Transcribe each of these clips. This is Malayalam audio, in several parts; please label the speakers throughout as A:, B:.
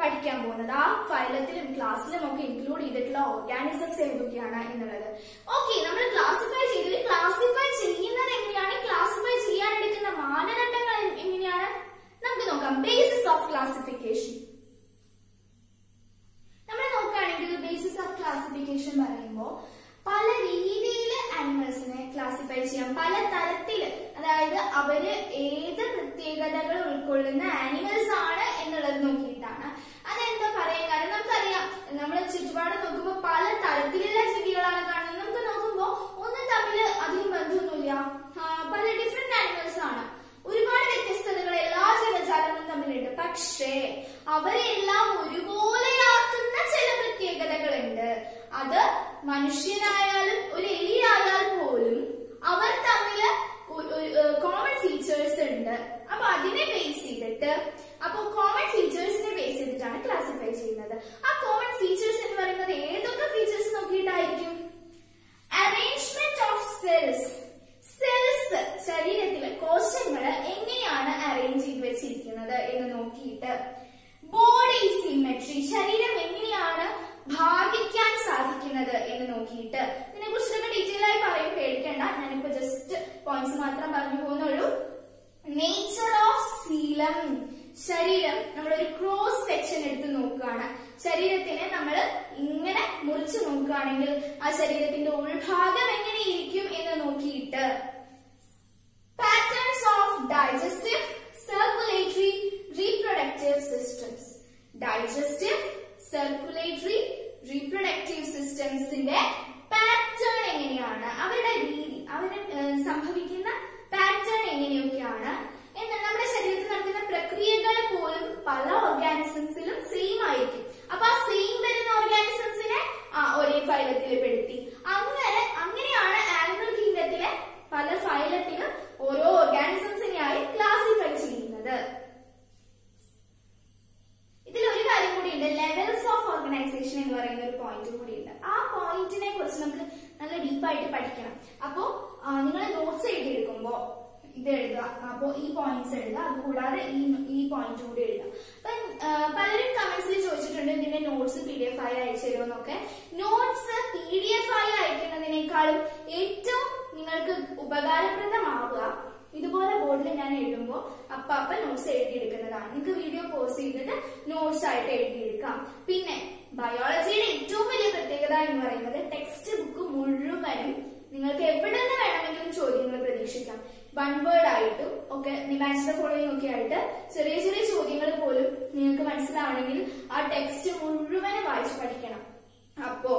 A: പഠിക്കാൻ പോകുന്നത്. ആ ഫൈലത്തിലും ക്ലാസ്സിലും ഒക്കെ ഇൻക്ലൂഡ് ചെയ്തിട്ടുള്ള ഓർഗാനിസംസ് ഏതൊക്കെയാണ് എന്നുള്ളത്. ഓക്കെ നമ്മൾ ക്ലാസിഫൈ ചെയ്ത്. ക്ലാസിഫൈ ചെയ്യുന്നത് എങ്ങനെയാണ്? ക്ലാസിഫൈ ചെയ്യാൻ എടുക്കുന്ന മാനദണ്ഡങ്ങൾ എങ്ങനെയാണ്? നമുക്ക് നോക്കാം. ബേസിസ് ഓഫ് ക്ലാസിഫിക്കേഷൻ നമ്മൾ നോക്കുകയാണെങ്കിൽ ബേസിസ് ഓഫ് ക്ലാസിഫിക്കേഷൻ പറയുമ്പോൾ പല രീതിയിൽ ആനിമൽസിനെ ക്ലാസിഫൈ ചെയ്യാം. പല തരത്തിൽ അതായത് അവർ ഏത് പ്രത്യേകതകൾ ഉൾക്കൊള്ളുന്ന ആനിമൽസ് ആണ് എന്നുള്ളത് നോക്കിയിട്ടാണ്. അതെന്താ പറയാൻ കാരണം? നമുക്കറിയാം. നമ്മൾ ചുറ്റുപാട് നോക്കുമ്പോൾ പല തരത്തിലുള്ള ജീവികളാണ് കാണുന്നത്. നമുക്ക് നോക്കുമ്പോൾ ഒന്നും തമ്മിൽ അധികം ബന്ധമൊന്നുമില്ല. പല ഡിഫറെന്റ് ആനിമൽസ് ആണ്. ഒരുപാട് വ്യത്യസ്തതകൾ എല്ലാ ജീവജാലങ്ങളും തമ്മിലുണ്ട്. പക്ഷേ അവരെല്ലാം ഒരുപോലെയാക്കുന്ന ചില പ്രത്യേകതകളുണ്ട്. അത് മനുഷ്യനായാലും ഒരു എലിയായാൽ പോലും അവർ തമ്മിൽ കോമൺ ഫീച്ചേഴ്സ് ഉണ്ട്. അപ്പൊ അതിനെ ബേസ് ചെയ്തിട്ട് അപ്പൊ കോമൺ ഫീച്ചേഴ്സിനെ ബേസ് ചെയ്തിട്ടാണ് ക്ലാസിഫൈ ചെയ്യുന്നത്. ആ കോമൺ ഫീച്ചേഴ്സ് എന്ന് പറയുന്നത് ഏതൊക്കെ ഫീച്ചേഴ്സ് നോക്കിയിട്ടായിരിക്കും? അറേഞ്ച്മെന്റ് ഓഫ് സെൽസ് സെൽസ് ശരീരത്തിലെ കോശങ്ങൾ എങ്ങനെയാണ് അറേഞ്ച് ചെയ്ത് വെച്ചിരിക്കുന്നത് എന്ന് നോക്കിയിട്ട്. ബോഡി സിമെട്രി ശരീരം എങ്ങനെയാണ് ഭാഗിക്കാൻ സാധിക്കുന്നത് എന്ന് നോക്കിയിട്ട് ഇതിനെ കുറിച്ചൊക്കെ ഡീറ്റെയിൽ ആയി പറയും പേടിക്കേണ്ട. ഞാനിപ്പോ ജസ്റ്റ് പോയിന്റ്സ് മാത്രം പറഞ്ഞു പോകുന്നുള്ളൂ. നേച്ചർ ഓഫ് സീലം ശരീരം. നമ്മൾ ഒരു ക്രോസ് സെക്ഷൻ എടുത്ത് നോക്കുകയാണ്. ശരീരത്തിനെ നമ്മൾ ഇങ്ങനെ മുറിച്ച് നോക്കുകയാണെങ്കിൽ ആ ശരീരത്തിന്റെ ഉൾഭാഗം എങ്ങനെ ഇരിക്കും എന്ന് നോക്കിയിട്ട് patterns of digestive circulatory reproductive systems digestive circulatory reproductive സിസ്റ്റംസിന്റെ pattern എങ്ങനെയാണ്? അവരുടെ രീതി അവർ സംഭവിക്കുന്ന പാറ്റേൺ എങ്ങനെയൊക്കെയാണ്? എന്നാൽ നമ്മുടെ ശരീരത്തിൽ നടക്കുന്ന പ്രക്രിയകൾ പോലും പല ഓർഗാനിസംസിലും സെയിം ആയിരിക്കും. അപ്പൊ ആ സെയിം വരുന്ന ഓർഗാനിസംസിനെ ആ ഒരേ ഫൈലത്തിൽ പെടുത്തി. അങ്ങനെ അങ്ങനെയാണ് ആനിമൽ കിങ്ഡത്തിലെ പല ഫൈലത്തിലും ഓരോ ഓർഗാനിസംസിനെയായി ക്ലാസിഫൈ ചെയ്യുന്നത്. ഇതിൽ ഒരു കാര്യം കൂടി ഉണ്ട് ലെവൽസ് ഓഫ് ഓർഗനൈസേഷൻ എന്ന് പറയുന്ന ഒരു പോയിന്റ് ഉണ്ട് ആ പോയിന്റിനെ കുറിച്ച് നമുക്ക് നല്ല ഡീപ്പായിട്ട് പഠിക്കണം. അപ്പോ നിങ്ങൾ നോട്ട്സ് എഴുതിയെടുക്കുമ്പോ ഇത് എഴുതുക. അപ്പോ ഈ പോയിന്റ്സ് എഴുതുക. അത് കൂടാതെ ഈ ഈ പോയിന്റ് കൂടി എഴുതുക. അപ്പൊ പലരും കമന്റ്സിൽ ചോദിച്ചിട്ടുണ്ട് ഇതിന്റെ നോട്ട്സ് പി ഡി എഫ് ആയി അയച്ചു തരുമെന്നൊക്കെ നോട്ട്സ് പി ഡി എഫ് ആയി അയക്കുന്നതിനേക്കാളും ഏറ്റവും നിങ്ങൾക്ക് ഉപകാരപ്രദമാവുക ഇതുപോലെ ബോർഡിൽ ഞാൻ എഴുതുമ്പോൾ അപ്പ നോട്ട്സ് എഴുതിയെടുക്കുന്നതാണ്. നിങ്ങൾക്ക് വീഡിയോ പോസ് ചെയ്തിട്ട് നോട്ട്സ് ആയിട്ട് എഴുതിയെടുക്കാം. പിന്നെ ബയോളജിയുടെ ഏറ്റവും വലിയ പ്രത്യേകത എന്ന് പറയുന്നത് ടെക്സ്റ്റ് ബുക്ക് മുഴുവനും നിങ്ങൾക്ക് എവിടെ നിന്ന് വേണമെങ്കിലും ചോദ്യങ്ങൾ പ്രതീക്ഷിക്കാം. വൺ വേർഡ് ആയിട്ടും ഒക്കെ നിമാൻസിന്റെ ഫോളോയിങ് ഒക്കെ ആയിട്ട് ചെറിയ ചെറിയ ചോദ്യങ്ങൾ പോലും നിങ്ങൾക്ക് മനസ്സിലാവണമെങ്കിൽ ആ ടെക്സ്റ്റ് മുഴുവനും വായിച്ചു പഠിക്കണം. അപ്പോ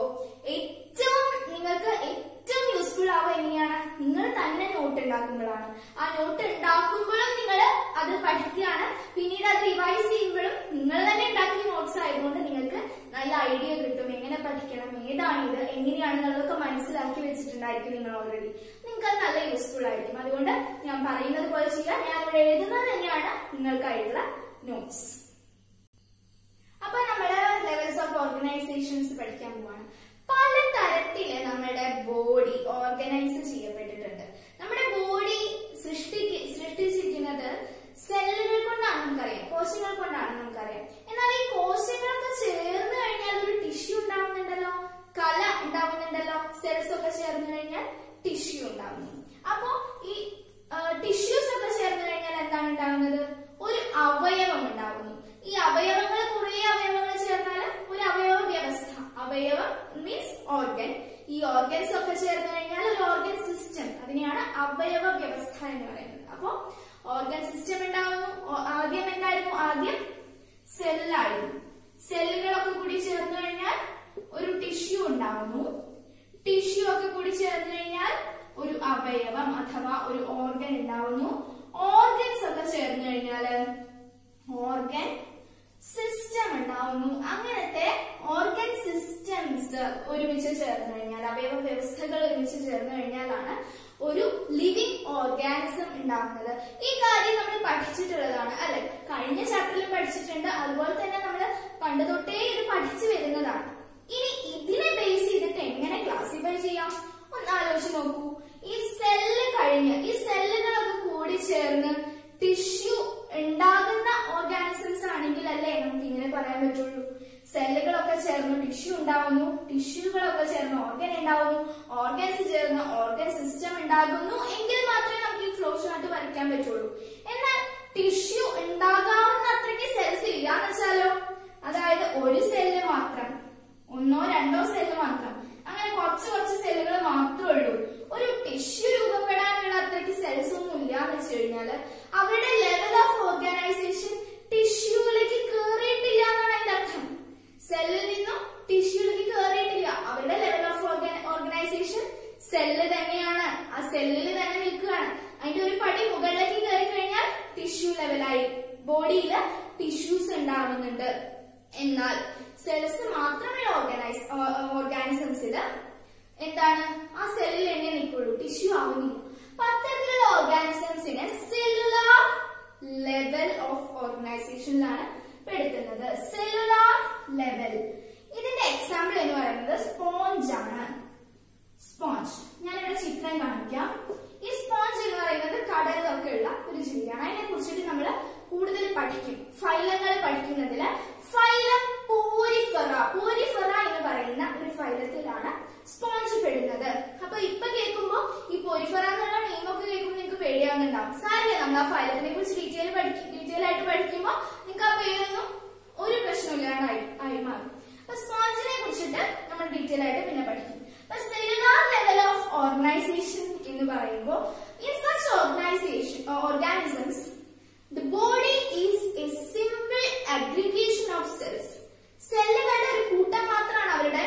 A: ഏറ്റവും നിങ്ങൾക്ക് ഏറ്റവും യൂസ്ഫുൾ ആവുക എങ്ങനെയാണ്? നിങ്ങൾ തന്നെ നോട്ട് ഉണ്ടാക്കുമ്പോഴാണ്. ആ നോട്ട് ഉണ്ടാക്കുമ്പോഴും നിങ്ങൾ അത് പഠിക്കുകയാണ്. പിന്നീട് അത് റിവൈസ് ചെയ്യുമ്പോഴും നിങ്ങൾ തന്നെ ഉണ്ടാക്കിയ നോട്ട്സ് ആയതുകൊണ്ട് നിങ്ങൾക്ക് നല്ല ഐഡിയ കിട്ടും. എങ്ങനെ പഠിക്കണം? ഏതാണ് ഇത് എങ്ങനെയാണെന്നുള്ളതൊക്കെ മനസ്സിലാക്കി വെച്ചിട്ടുണ്ടായിരിക്കും നിങ്ങൾ ഓൾറെഡി നിങ്ങൾക്ക് അത് നല്ല യൂസ്ഫുൾ ആയിരിക്കും. അതുകൊണ്ട് ഞാൻ പറയുന്നത് പോലെ ചെയ്യുക ഞാൻ ഇവിടെ എഴുതുന്നത് തന്നെയാണ് നിങ്ങൾക്കായിട്ടുള്ള നോട്ട്സ് അപ്പൊ നമ്മൾ ലെവൽസ് ഓഫ് ഓർഗനൈസേഷൻസ് പഠിക്കാൻ പോവാണ്. പല തരത്തിൽ നമ്മുടെ ബോഡി ഓർഗനൈസ് ചെയ്യപ്പെട്ടിട്ടുണ്ട്. നമ്മുടെ ബോഡി സൃഷ്ടിക്ക് സൃഷ്ടിച്ചിരിക്കുന്നത് സെല്ലുകൾ കൊണ്ടാണ് നമുക്കറിയാം. കോശങ്ങൾ കൊണ്ടാണ് നമുക്കറിയാം. എന്നാൽ ഈ കോശങ്ങളൊക്കെ ചേർന്ന് കഴിഞ്ഞാൽ ഒരു ടിഷ്യൂ ഉണ്ടാവുന്നുണ്ടല്ലോ? കല ഉണ്ടാവുന്നുണ്ടല്ലോ? സെൽസ് ഒക്കെ ചേർന്ന് കഴിഞ്ഞാൽ ടിഷ്യൂ ഉണ്ടാവുന്നു. അപ്പോ ഈ ടിഷ്യൂസ് ഒക്കെ ചേർന്ന് കഴിഞ്ഞാൽ എന്താണ് ഉണ്ടാവുന്നത്? ഒരു അവയവം ഉണ്ടാവുന്നു. ഈ അവയവങ്ങൾ കുറെ അവയവങ്ങൾ ചേർന്നാൽ ഒരു അവയവ വ്യവസ്ഥ. അവയവം മീൻസ് ഓർഗൻ ഈ ഓർഗൻസ് ഒക്കെ ചേർന്ന് കഴിഞ്ഞാൽ ഒരു ഓർഗൻ സിസ്റ്റം അതിനെയാണ് അവയവ വ്യവസ്ഥ എന്ന് പറയുന്നത്. അപ്പോ ഓർഗൻ സിസ്റ്റം ഉണ്ടാവുന്നു ആദ്യം എന്തായിരുന്നു? ആദ്യം സെല്ലായിരുന്നു സെല്ലുകളൊക്കെ കൂടി ചേർന്ന് കഴിഞ്ഞാൽ ഒരു ടിഷ്യൂ ഉണ്ടാവുന്നു ടിഷ്യൂ ഒക്കെ കൂടി ചേർന്ന് കഴിഞ്ഞാൽ ഒരു അവയവം അഥവാ ഒരു ഓർഗൻ ഉണ്ടാവുന്നു ഓർഗൻസ് ഒക്കെ ചേർന്ന് കഴിഞ്ഞാൽ ഓർഗൻ സിസ്റ്റം ഉണ്ടാവുന്നു. അങ്ങനത്തെ ഓർഗൻ സിസ്റ്റംസ് ഒരുമിച്ച് ചേർന്ന് കഴിഞ്ഞാൽ അവയവ വ്യവസ്ഥകൾ ഒരുമിച്ച് ചേർന്ന് കഴിഞ്ഞാലാണ് ഒരു ലിവിങ് ഓർഗാനിസം ഉണ്ടാകുന്നത്. ഈ കാര്യം നമ്മൾ പഠിച്ചിട്ടുള്ളതാണ്. അല്ലെ? കഴിഞ്ഞ ചാപ്റ്ററിൽ പഠിച്ചിട്ടുണ്ട്. അതുപോലെ തന്നെ നമ്മൾ പണ്ട് തൊട്ടേ ഇത് പഠിച്ചു വരുന്നതാണ്. ഇനി ഇതിനെ ബേസ് ചെയ്തിട്ട് എങ്ങനെ ക്ലാസിഫൈ ചെയ്യാം? ഒന്ന് ആലോചിച്ച് നോക്കൂ. ഈ സെല്ല് കഴിഞ്ഞ് ഈ സെല്ലുകളൊക്കെ കൂടി ചേർന്ന് ടിഷ്യൂ ഉണ്ടാകുന്ന ഓർഗാനിസംസ് ആണെങ്കിൽ അല്ലേ നമുക്ക് ഇങ്ങനെ പറയാൻ പറ്റുള്ളൂ സെല്ലുകളൊക്കെ ചേർന്ന് ടിഷ്യൂ ഉണ്ടാവുന്നു ടിഷ്യൂകളൊക്കെ ചേർന്ന് ഓർഗൻ ഉണ്ടാവുന്നു ഓർഗൻസ് ചേർന്ന് ഓർഗൻ സിസ്റ്റം ഉണ്ടാകുന്നു എങ്കിൽ മാത്രമേ നമുക്ക് ഈ ഫ്ലോ ചാർട്ട് വരയ്ക്കാൻ പറ്റുള്ളൂ. എന്നാൽ ടിഷ്യൂ ഉണ്ടാകാവുന്ന അത്രയ്ക്ക് സെൽസ് ഇല്ല എന്ന് വെച്ചാലോ? അതായത് ഒരു സെല്ല് മാത്രം ഒന്നോ രണ്ടോ സെല്ല് മാത്രം. അങ്ങനെ കുറച്ച് കുറച്ച് സെല്ലുകൾ മാത്രമേ ഉള്ളൂ. ഒരു ടിഷ്യൂ രൂപപ്പെടാനുള്ള അത്രയ്ക്ക് സെൽസ് ഒന്നും ഇല്ല എന്ന് വെച്ച് കഴിഞ്ഞാൽ അവരുടെ ലെവൽ ഓഫ് ഓർഗനൈസേഷൻ ടിഷ്യൂവിലേക്ക് കേറിയിട്ടില്ല എന്നാണ് അതിന്റെ അർത്ഥം. സെല്ലിൽ നിന്നും ടിഷ്യൂലേക്ക് കയറിയിട്ടില്ല അവരുടെ ലെവൽ ഓഫ് ഓർഗനൈസേഷൻ സെല്ല് തന്നെയാണ്. ആ സെല്ലിൽ തന്നെ നിൽക്കുകയാണ്. അതിന്റെ ഒരു പടി മുകളിലേക്ക് കയറി കഴിഞ്ഞാൽ ടിഷ്യൂ ലെവലായി ബോഡിയിൽ ടിഷ്യൂസ് ഉണ്ടാവുന്നുണ്ട്. എന്നാൽ സെൽസ് മാത്രമേ ഓർഗനൈസ് ഓർഗാനിസംസിൽ എന്താണ്? ആ സെല്ലിൽ തന്നെ നിൽക്കുള്ളൂ. ടിഷ്യൂ ആവുന്നില്ല. പത്തരത്തിലുള്ള ഓർഗാനിസംസിന് സെല്ലുലാർ ലെവൽ ഓഫ് ഓർഗനൈസേഷനിലാണ് പെടുത്തുന്നത് സെല്ലുലാർ ലെവൽ ഇതിന്റെ എക്സാമ്പിൾ എന്ന് പറയുന്നത് സ്പോഞ്ച് ആണ്. സ്പോഞ്ച് ഞാനിവിടെ ചിത്രം കാണിക്കാം. ഈ സ്പോഞ്ച് എന്ന് പറയുന്നത് കടലിലൊക്കെ ഉള്ള ഒരു ജീവിയാണ്. അതിനെ കുറിച്ചിട്ട് നമ്മൾ കൂടുതൽ പഠിക്കും. ഫൈലങ്ങൾ പഠിക്കുന്നതിൽ ഫൈലം പൂരിഫറ. പൂരിഫറ എന്ന് പറയുന്ന ഒരു ഫൈലത്തിലാണ് സ്പോഞ്ച് പെടുന്നത്. അപ്പൊ ഇപ്പൊ കേൾക്കുമ്പോ ഈ പോരിഫെറ എന്നുള്ള നെയിം ഒക്കെ കേൾക്കുമ്പോൾ നിങ്ങൾക്ക് പേടിയാവുന്നുണ്ടാവും. സാറില്ല നമ്മൾ ആ ഫൈലത്തിനെ കുറിച്ച് ഡീറ്റെയിൽ പഠിക്കും. ഡീറ്റെയിൽ ആയിട്ട് പഠിക്കുമ്പോൾ നിങ്ങൾക്ക് ആ പേരൊന്നും ഒരു പ്രശ്നമില്ലാണ്ടായി ആയി മാറും. അപ്പൊ സ്പോഞ്ചിനെ കുറിച്ചിട്ട് നമ്മൾ ഡീറ്റെയിൽ ആയിട്ട് പിന്നെ പഠിക്കും. അപ്പൊ സെല്ലുലാർ ലെവൽ ഓഫ് ഓർഗനൈസേഷൻ എന്ന് പറയുമ്പോൾ in such organisation organisms the is a simple aggregation of cells. Cell സെല്ലുകളുടെ ഒരു കൂട്ടം മാത്രമാണ് അവരുടെ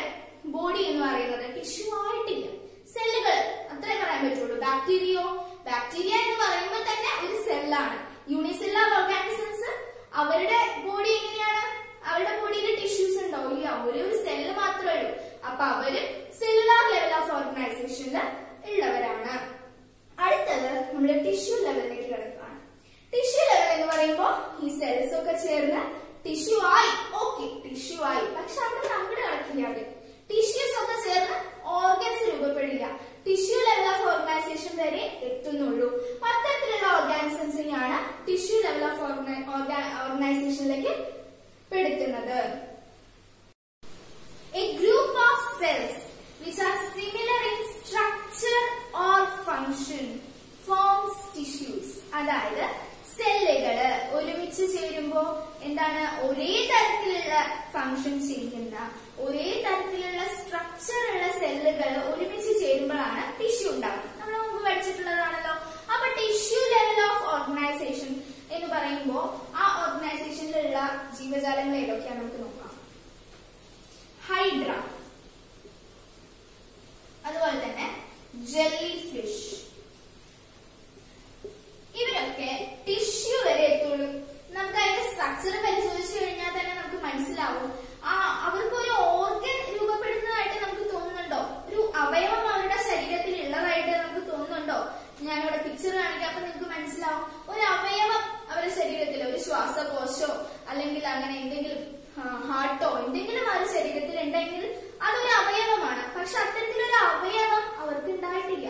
A: ബോഡി എന്ന് പറയുന്നത്. ടിഷ്യൂ ആയിട്ടില്ല. സെല്ലുകൾ അത്രേ പറയാൻ പറ്റുള്ളൂ. ബാക്ടീരിയോ ബാക്ടീരിയ എന്ന് പറയുമ്പോൾ തന്നെ ഒരു സെല്ലാണ് യൂണിസെല്ലാർ ഓർഗാനിസംസ് അവരുടെ ബോഡി എങ്ങനെയാണ്? അവരുടെ ബോഡിയിൽ ടിഷ്യൂസ് ഉണ്ടോ? ഇല്ല ഒരേ ഒരു സെല്ല് മാത്രമേ ഉള്ളൂ. അപ്പൊ അവർ സെല്ലുലാർ ലെവൽ ഓഫ് ഓർഗനൈസേഷനിൽ ഉള്ളവരാണ്. അടുത്തത് നമ്മുടെ ടിഷ്യൂ ലെവലിലേക്ക് കിടക്കുകയാണ് ടിഷ്യൂ ലെവൽ എന്ന് പറയുമ്പോൾ ഈ സെൽസ് ഒക്കെ ചേർന്ന് ടിഷ്യൂ ആയി. ഓക്കെ ടിഷ്യൂ ആയി. പക്ഷെ അവിടെ നമ്മുടെ കിടക്കില്ല അവിടെ ടിഷ്യൂസ് ഒക്കെ ചേർന്ന് ഓർഗൻസ് രൂപപ്പെടില്ല ടിഷ്യൂ ലെവൽ ഓഫ് ഓർഗനൈസേഷൻ വരെ എത്തുന്നുള്ളൂ. അത്തരത്തിലുള്ള ഓർഗാനിസംസിനെയാണ് ടിഷ്യൂ ലെവൽ ഓഫ് ഓർഗനൈസേഷനിലേക്ക് പെടുത്തുന്നത്. A group of cells which are similar in structure or function forms tissues. അതായത് ചേരുമ്പോ എന്താണ് ഒരേ തരത്തിലുള്ള ഫങ്ഷൻസ് ചെയ്യുന്ന ഒരേ തരത്തിലുള്ള സ്ട്രക്ചർ ഉള്ള സെല്ലുകൾ ഒരുമിച്ച് ചേരുമ്പോഴാണ് ടിഷ്യൂ ഉണ്ടാവുന്നത്. നമ്മൾ മുമ്പ് പഠിച്ചിട്ടുള്ളതാണല്ലോ. അപ്പൊ ടിഷ്യൂ ലെവൽ ഓഫ് ഓർഗനൈസേഷൻ എന്ന് പറയുമ്പോൾ ആ ഓർഗനൈസേഷനിലുള്ള ജീവജാലങ്ങൾ ഏതൊക്കെയാണ് നമുക്ക് നോക്കാം. ഹൈഡ്ര അതുപോലെ തന്നെ ജെല്ലി ഫിഷ് ഇവരൊക്കെ ടിഷ്യൂ വരെ എത്തുള്ളൂ. നമുക്ക് അതിന്റെ സ്ട്രക്ചർ പരിശോധിച്ചു കഴിഞ്ഞാൽ തന്നെ നമുക്ക് മനസ്സിലാവും. ആ അവർക്ക് ഒരു ഓർഗൻ രൂപപ്പെടുന്നതായിട്ട് നമുക്ക് തോന്നുന്നുണ്ടോ? ഒരു അവയവം അവരുടെ ശരീരത്തിൽ ഉള്ളതായിട്ട് നമുക്ക് തോന്നുന്നുണ്ടോ? ഞാനിവിടെ പിക്ചർ കാണിക്കാം അപ്പൊ നിങ്ങൾക്ക് മനസ്സിലാവും. ഒരു അവയവം അവരുടെ ശരീരത്തിൽ ഒരു ശ്വാസകോശോ അല്ലെങ്കിൽ അങ്ങനെ എന്തെങ്കിലും ഹാർട്ടോ എന്തെങ്കിലും അവരുടെ ശരീരത്തിൽ ഉണ്ടെങ്കിൽ അതൊരു അവയവമാണ്. പക്ഷെ അത്തരത്തിലൊരു അവയവം അവർക്ക് ഉണ്ടായിട്ടില്ല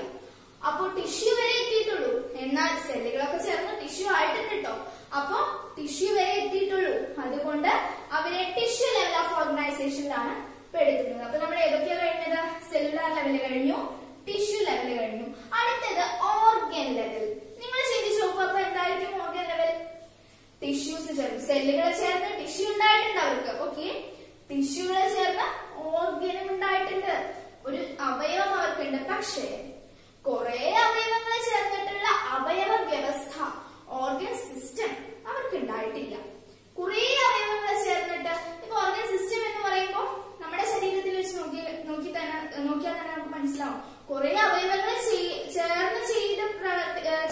A: അപ്പോ ടിഷ്യൂ വരെ എത്തിയിട്ടുള്ളൂ. എന്നാൽ സെല്ലുകളൊക്കെ ചേർന്ന് ടിഷ്യൂ ആയിട്ടുണ്ട് കേട്ടോ അപ്പോ ടിഷ്യൂ വരെ എത്തിയിട്ടുള്ളൂ. അതുകൊണ്ട് അവരെ ടിഷ്യൂ ലെവൽ ഓഫ് ഓർഗനൈസേഷനിലാണ് പെടുത്തുന്നത് അപ്പൊ നമ്മൾ ഏതൊക്കെയാണ് കഴിഞ്ഞത്? സെല്ലുലാർ ലെവൽ കഴിഞ്ഞു ടിഷ്യൂ ലെവൽ കഴിഞ്ഞു. അടുത്തത് ഓർഗൻ ലെവൽ നിങ്ങൾ ചിന്തിച്ചു നോക്കൂ അപ്പൊ എന്തായിരിക്കും ഓർഗൻ ലെവൽ ടിഷ്യൂസ് ചേർന്ന്. സെല്ലുകൾ ചേർന്ന് ടിഷ്യൂ ഉണ്ടായിട്ടുണ്ട് അവർക്ക്. ഓക്കെ ടിഷ്യൂകൾ ചേർന്ന് ഓർഗനും ഉണ്ടായിട്ടുണ്ട്. ഒരു അവയവം അവർക്കുണ്ട്. പക്ഷേ കുറെ അവയവങ്ങൾ ചേർന്നിട്ടുള്ള അവയവ വ്യവസ്ഥ ഓർഗൻ സിസ്റ്റം അവർക്ക് ഉണ്ടായിട്ടില്ല കുറേ അവയവങ്ങൾ ചേർന്നിട്ട് ഇപ്പൊ ഓർഗൻ സിസ്റ്റം എന്ന് പറയുമ്പോൾ നമ്മുടെ ശരീരത്തിൽ വെച്ച് നോക്കി നോക്കി തന്നെ നോക്കിയാൽ തന്നെ നമുക്ക് മനസ്സിലാവും. കുറെ അവയവങ്ങൾ ചേർന്ന് ചെയ്ത്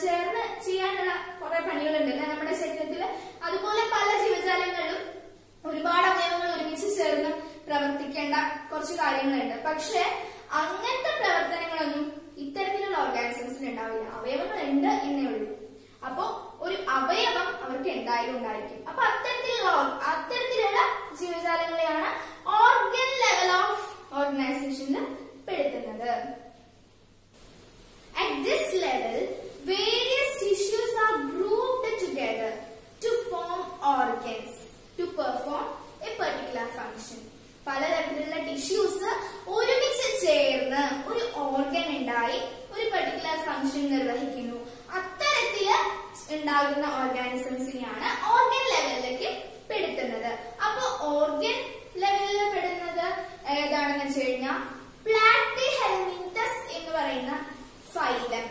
A: ചേർന്ന് ചെയ്യാനുള്ള കുറെ പണികളുണ്ട് അല്ലെ നമ്മുടെ ശരീരത്തിൽ. അതുപോലെ പല ജീവജാലങ്ങളിലും ഒരുപാട് അവയവങ്ങൾ ഒരുമിച്ച് ചേർന്ന് പ്രവർത്തിക്കേണ്ട കുറച്ച് കാര്യങ്ങളുണ്ട്. പക്ഷെ അങ്ങനത്തെ പ്രവർത്തനങ്ങളൊന്നും ഇത്തരത്തിലുള്ള ഓർഗാനിസംസിന് ഉണ്ടാവില്ല. അവയവങ്ങൾ ഉണ്ട് എന്നേ ഉള്ളൂ. അപ്പോ ഒരു അവയവം അവർക്ക് എന്തായാലും ഉണ്ടായിരിക്കും. അപ്പൊ അത്തരത്തിലുള്ള അത്തരത്തിലുള്ള ജീവജാലങ്ങളെയാണ് ഓർഗൻ ലെവൽ ഓഫ് ഓർഗനൈസേഷനിൽ പെടുത്തുന്നത്. At this level various tissues are grouped together to form organs to perform a particular function പലതരത്തിലുള്ള ടിഷ്യൂസ് ഒരുമിച്ച് ചേർന്ന് ഒരു ഓർഗൻ ഉണ്ടായി ഒരു പെർട്ടിക്കുലർ ഫംഗ്ഷൻ നിർവഹിക്കുന്നു. അത്തരത്തിൽ ഉണ്ടാകുന്ന ഓർഗാനിസംസിനെയാണ് ഓർഗൻ ലെവലിലേക്ക് പെടുത്തുന്നത്. അപ്പൊ ഓർഗൻ ലെവലിൽ പെടുന്നത് ഏതാണെന്ന് വെച്ച് കഴിഞ്ഞാൽ പ്ലാറ്റി ഹെൽമിന്റസ് എന്ന് പറയുന്ന ഫൈലം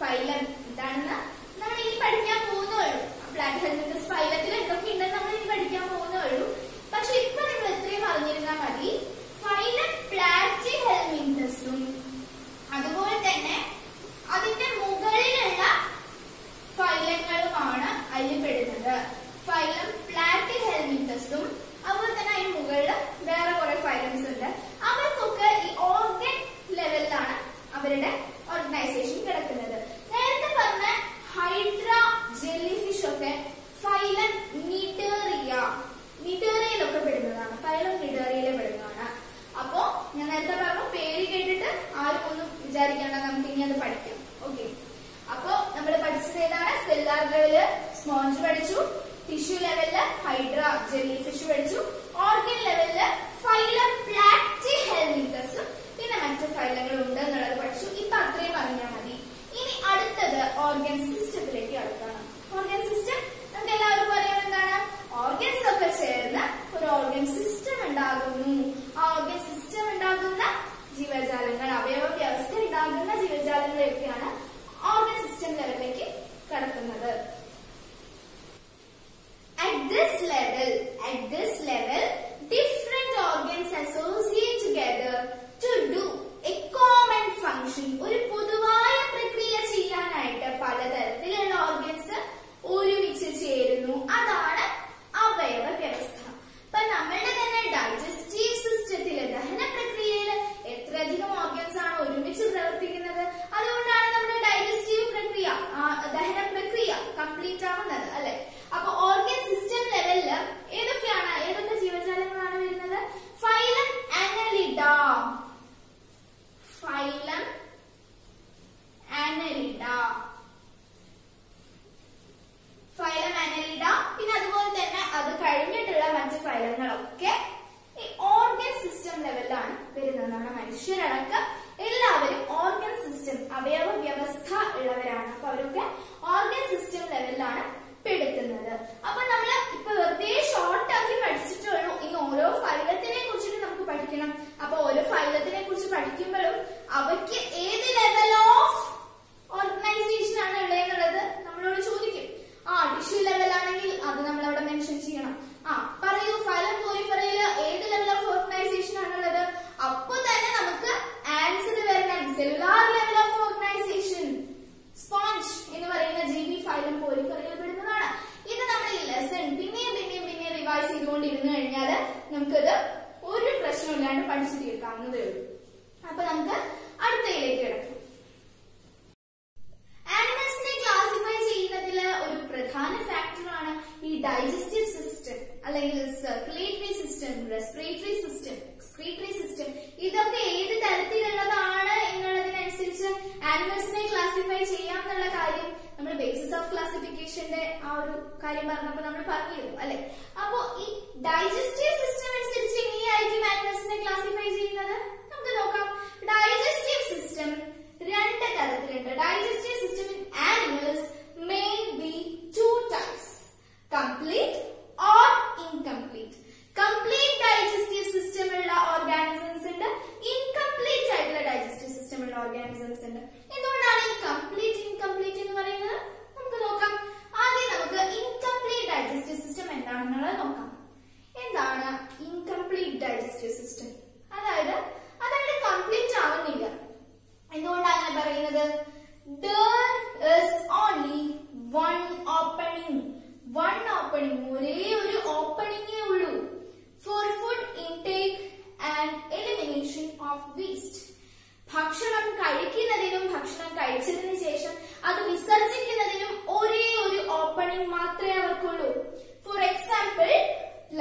A: ഫൈലം എന്താണെന്ന് നമ്മൾ ഇനി പഠിക്കാൻ പോകുന്നേ ഉള്ളൂ. പ്ലാറ്റി ഹെൽമിന്റസ് ഫൈലത്തിൽ എന്തൊക്കെ ഉണ്ടെന്ന് നമ്മൾ ഇനി പഠിക്കാൻ പോകുന്നേ ഉള്ളൂ. പക്ഷെ ഇപ്പൊ നിങ്ങൾ ഇത്രയും അറിഞ്ഞിരുന്നാൽ മതി. ഫൈലം പ്ലാറ്റി ഹെൽമിന്റസും അതുപോലെ തന്നെ അതിന്റെ ഫൈലങ്ങളുമാണ് അതിൽ പെടുന്നത് ഫൈലം പ്ലാറ്റി ഹെൽമിറ്റസും അതുപോലെ തന്നെ അതിന് മുകളിൽ വേറെ കുറെ ഫൈലംസ് ഉണ്ട്. അവർക്കൊക്കെ ഈ ഓർഗൻ ലെവലിലാണ് അവരുടെ ഓർഗനൈസേഷൻ കിടക്കുന്നത്. നേരത്തെ പറഞ്ഞ ഹൈഡ്ര ജെല്ലി ഫിഷ് ഒക്കെ ഫൈലം നിഡേറിയ നിഡേറിയയിലൊക്കെ പെടുന്നതാണ്. ഫൈലം നിഡേറിയയിലെ പെടുന്നതാണ്. അപ്പോ ഞാൻ നേരത്തെ പറഞ്ഞു പേര് കേട്ടിട്ട് ആരും ഒന്നും വിചാരിക്കേണ്ട നമുക്ക് ഇനി അത് പഠിക്കാം. ഓക്കെ അപ്പോ നമ്മൾ പഠിച്ചത് ഏതാണ്? സെല്ലാർ ലെവൽ സ്മോഞ്ച് പഠിച്ചു. ടിഷ്യൂ ലെവലിൽ ഹൈഡ്ര ജെല്ലി ഫിഷ് പഠിച്ചു. ഓർഗൻ ലെവലിൽ ഫൈലം പ്ലാറ്റി ഹെൽമിറ്റസും പിന്നെ മറ്റു ഫൈലങ്ങൾ ഉണ്ട് എന്നുള്ളത് പഠിച്ചു. ഇപ്പൊ അത്രയും അറിഞ്ഞാൽ മതി. ഇനി അടുത്തത് ഓർഗൻ സിസ്റ്റത്തിലേക്ക് അടുക്കണം ഓർഗൻ സിസ്റ്റം നമുക്ക് എല്ലാവർക്കും അറിയാം എന്താണ്? ഓർഗൻസ് ഒക്കെ ചേർന്ന് ഒരു ഓർഗൻ സിസ്റ്റം ഉണ്ടാകുന്നു. ആ ഓർഗൻ സിസ്റ്റം ഉണ്ടാകുന്ന ജീവജാലങ്ങൾ അവയവ വ്യവസ്ഥ ഉണ്ടാകുന്ന ജീവജാലങ്ങളെയൊക്കെയാണ് ഓർഗൻ സിസ്റ്റം ലെവലിലേക്ക് കടക്കുന്നത് At this level, at this level, different organs associate together to do a common function. ഒരു പൊതുവായ പ്രക്രിയ ചെയ്യാനായിട്ട് പലതരത്തിലുള്ള ഓർഗൻസ് ഒരുമിച്ച് ചേരുന്നു അതാണ് അവയവ വ്യവസ്ഥ ഇപ്പൊ നമ്മളുടെ തന്നെ ഡൈജസ്റ്റീവ് സിസ്റ്റത്തിൽ ദഹന പ്രക്രിയയിൽ എത്രയധികം ഓർഗൻസ് ആണ് ഒരുമിച്ച് പ്രവർത്തിക്കുന്നത്? അതുകൊണ്ടാണ് നമ്മുടെ ഡൈജസ്റ്റീവ് പ്രക്രിയ ദഹന പ്രക്രിയ കംപ്ലീറ്റ് ആവുന്നത് അല്ലെ? അപ്പൊ ഓർഗൻ സിസ്റ്റം ലെവലിൽ ഏതൊക്കെയാണ് ഏതൊക്കെ ജീവജാലങ്ങളാണ് വരുന്നത്?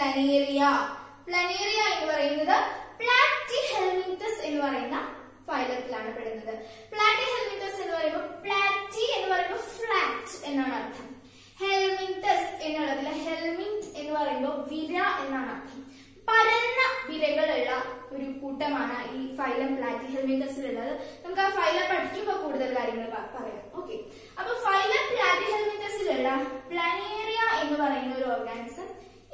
A: പ്ലനേറിയ പ്ലനേറിയ എന്ന് പറയുന്നത് പ്ലാറ്റി ഹെൽമിന്തസ് എന്ന് പറയുന്ന ഫൈലത്തിലാണ് പെടുന്നത്. പ്ലാറ്റി ഹെൽമിന്തസ് എന്ന് പറയുമ്പോൾ പ്ലാറ്റി എന്ന് പറയുമ്പോൾ ഫ്ലാറ്റ് എന്നാണ് അർത്ഥം. ഹെൽമിന്തസ് എന്നുള്ളതിൽ ഹെൽമിന്റ് എന്ന് പറയുമ്പോൾ വിര എന്നാണ് അർത്ഥം. പരന്ന വിരകളുള്ള ഒരു കൂട്ടമാണ് ഈ ഫൈലം പ്ലാറ്റി ഹെൽമിന്തസിലുള്ളത് നമുക്ക് ആ ഫൈലം പഠിക്കുമ്പോൾ കൂടുതൽ കാര്യങ്ങൾ പറയാം. ഓക്കെ അപ്പൊ ഫൈലം പ്ലാറ്റി ഹെൽമിന്തസിലുള്ള പ്ലാനേറിയ എന്ന് പറയുന്ന ഒരു ഓർഗാനിസം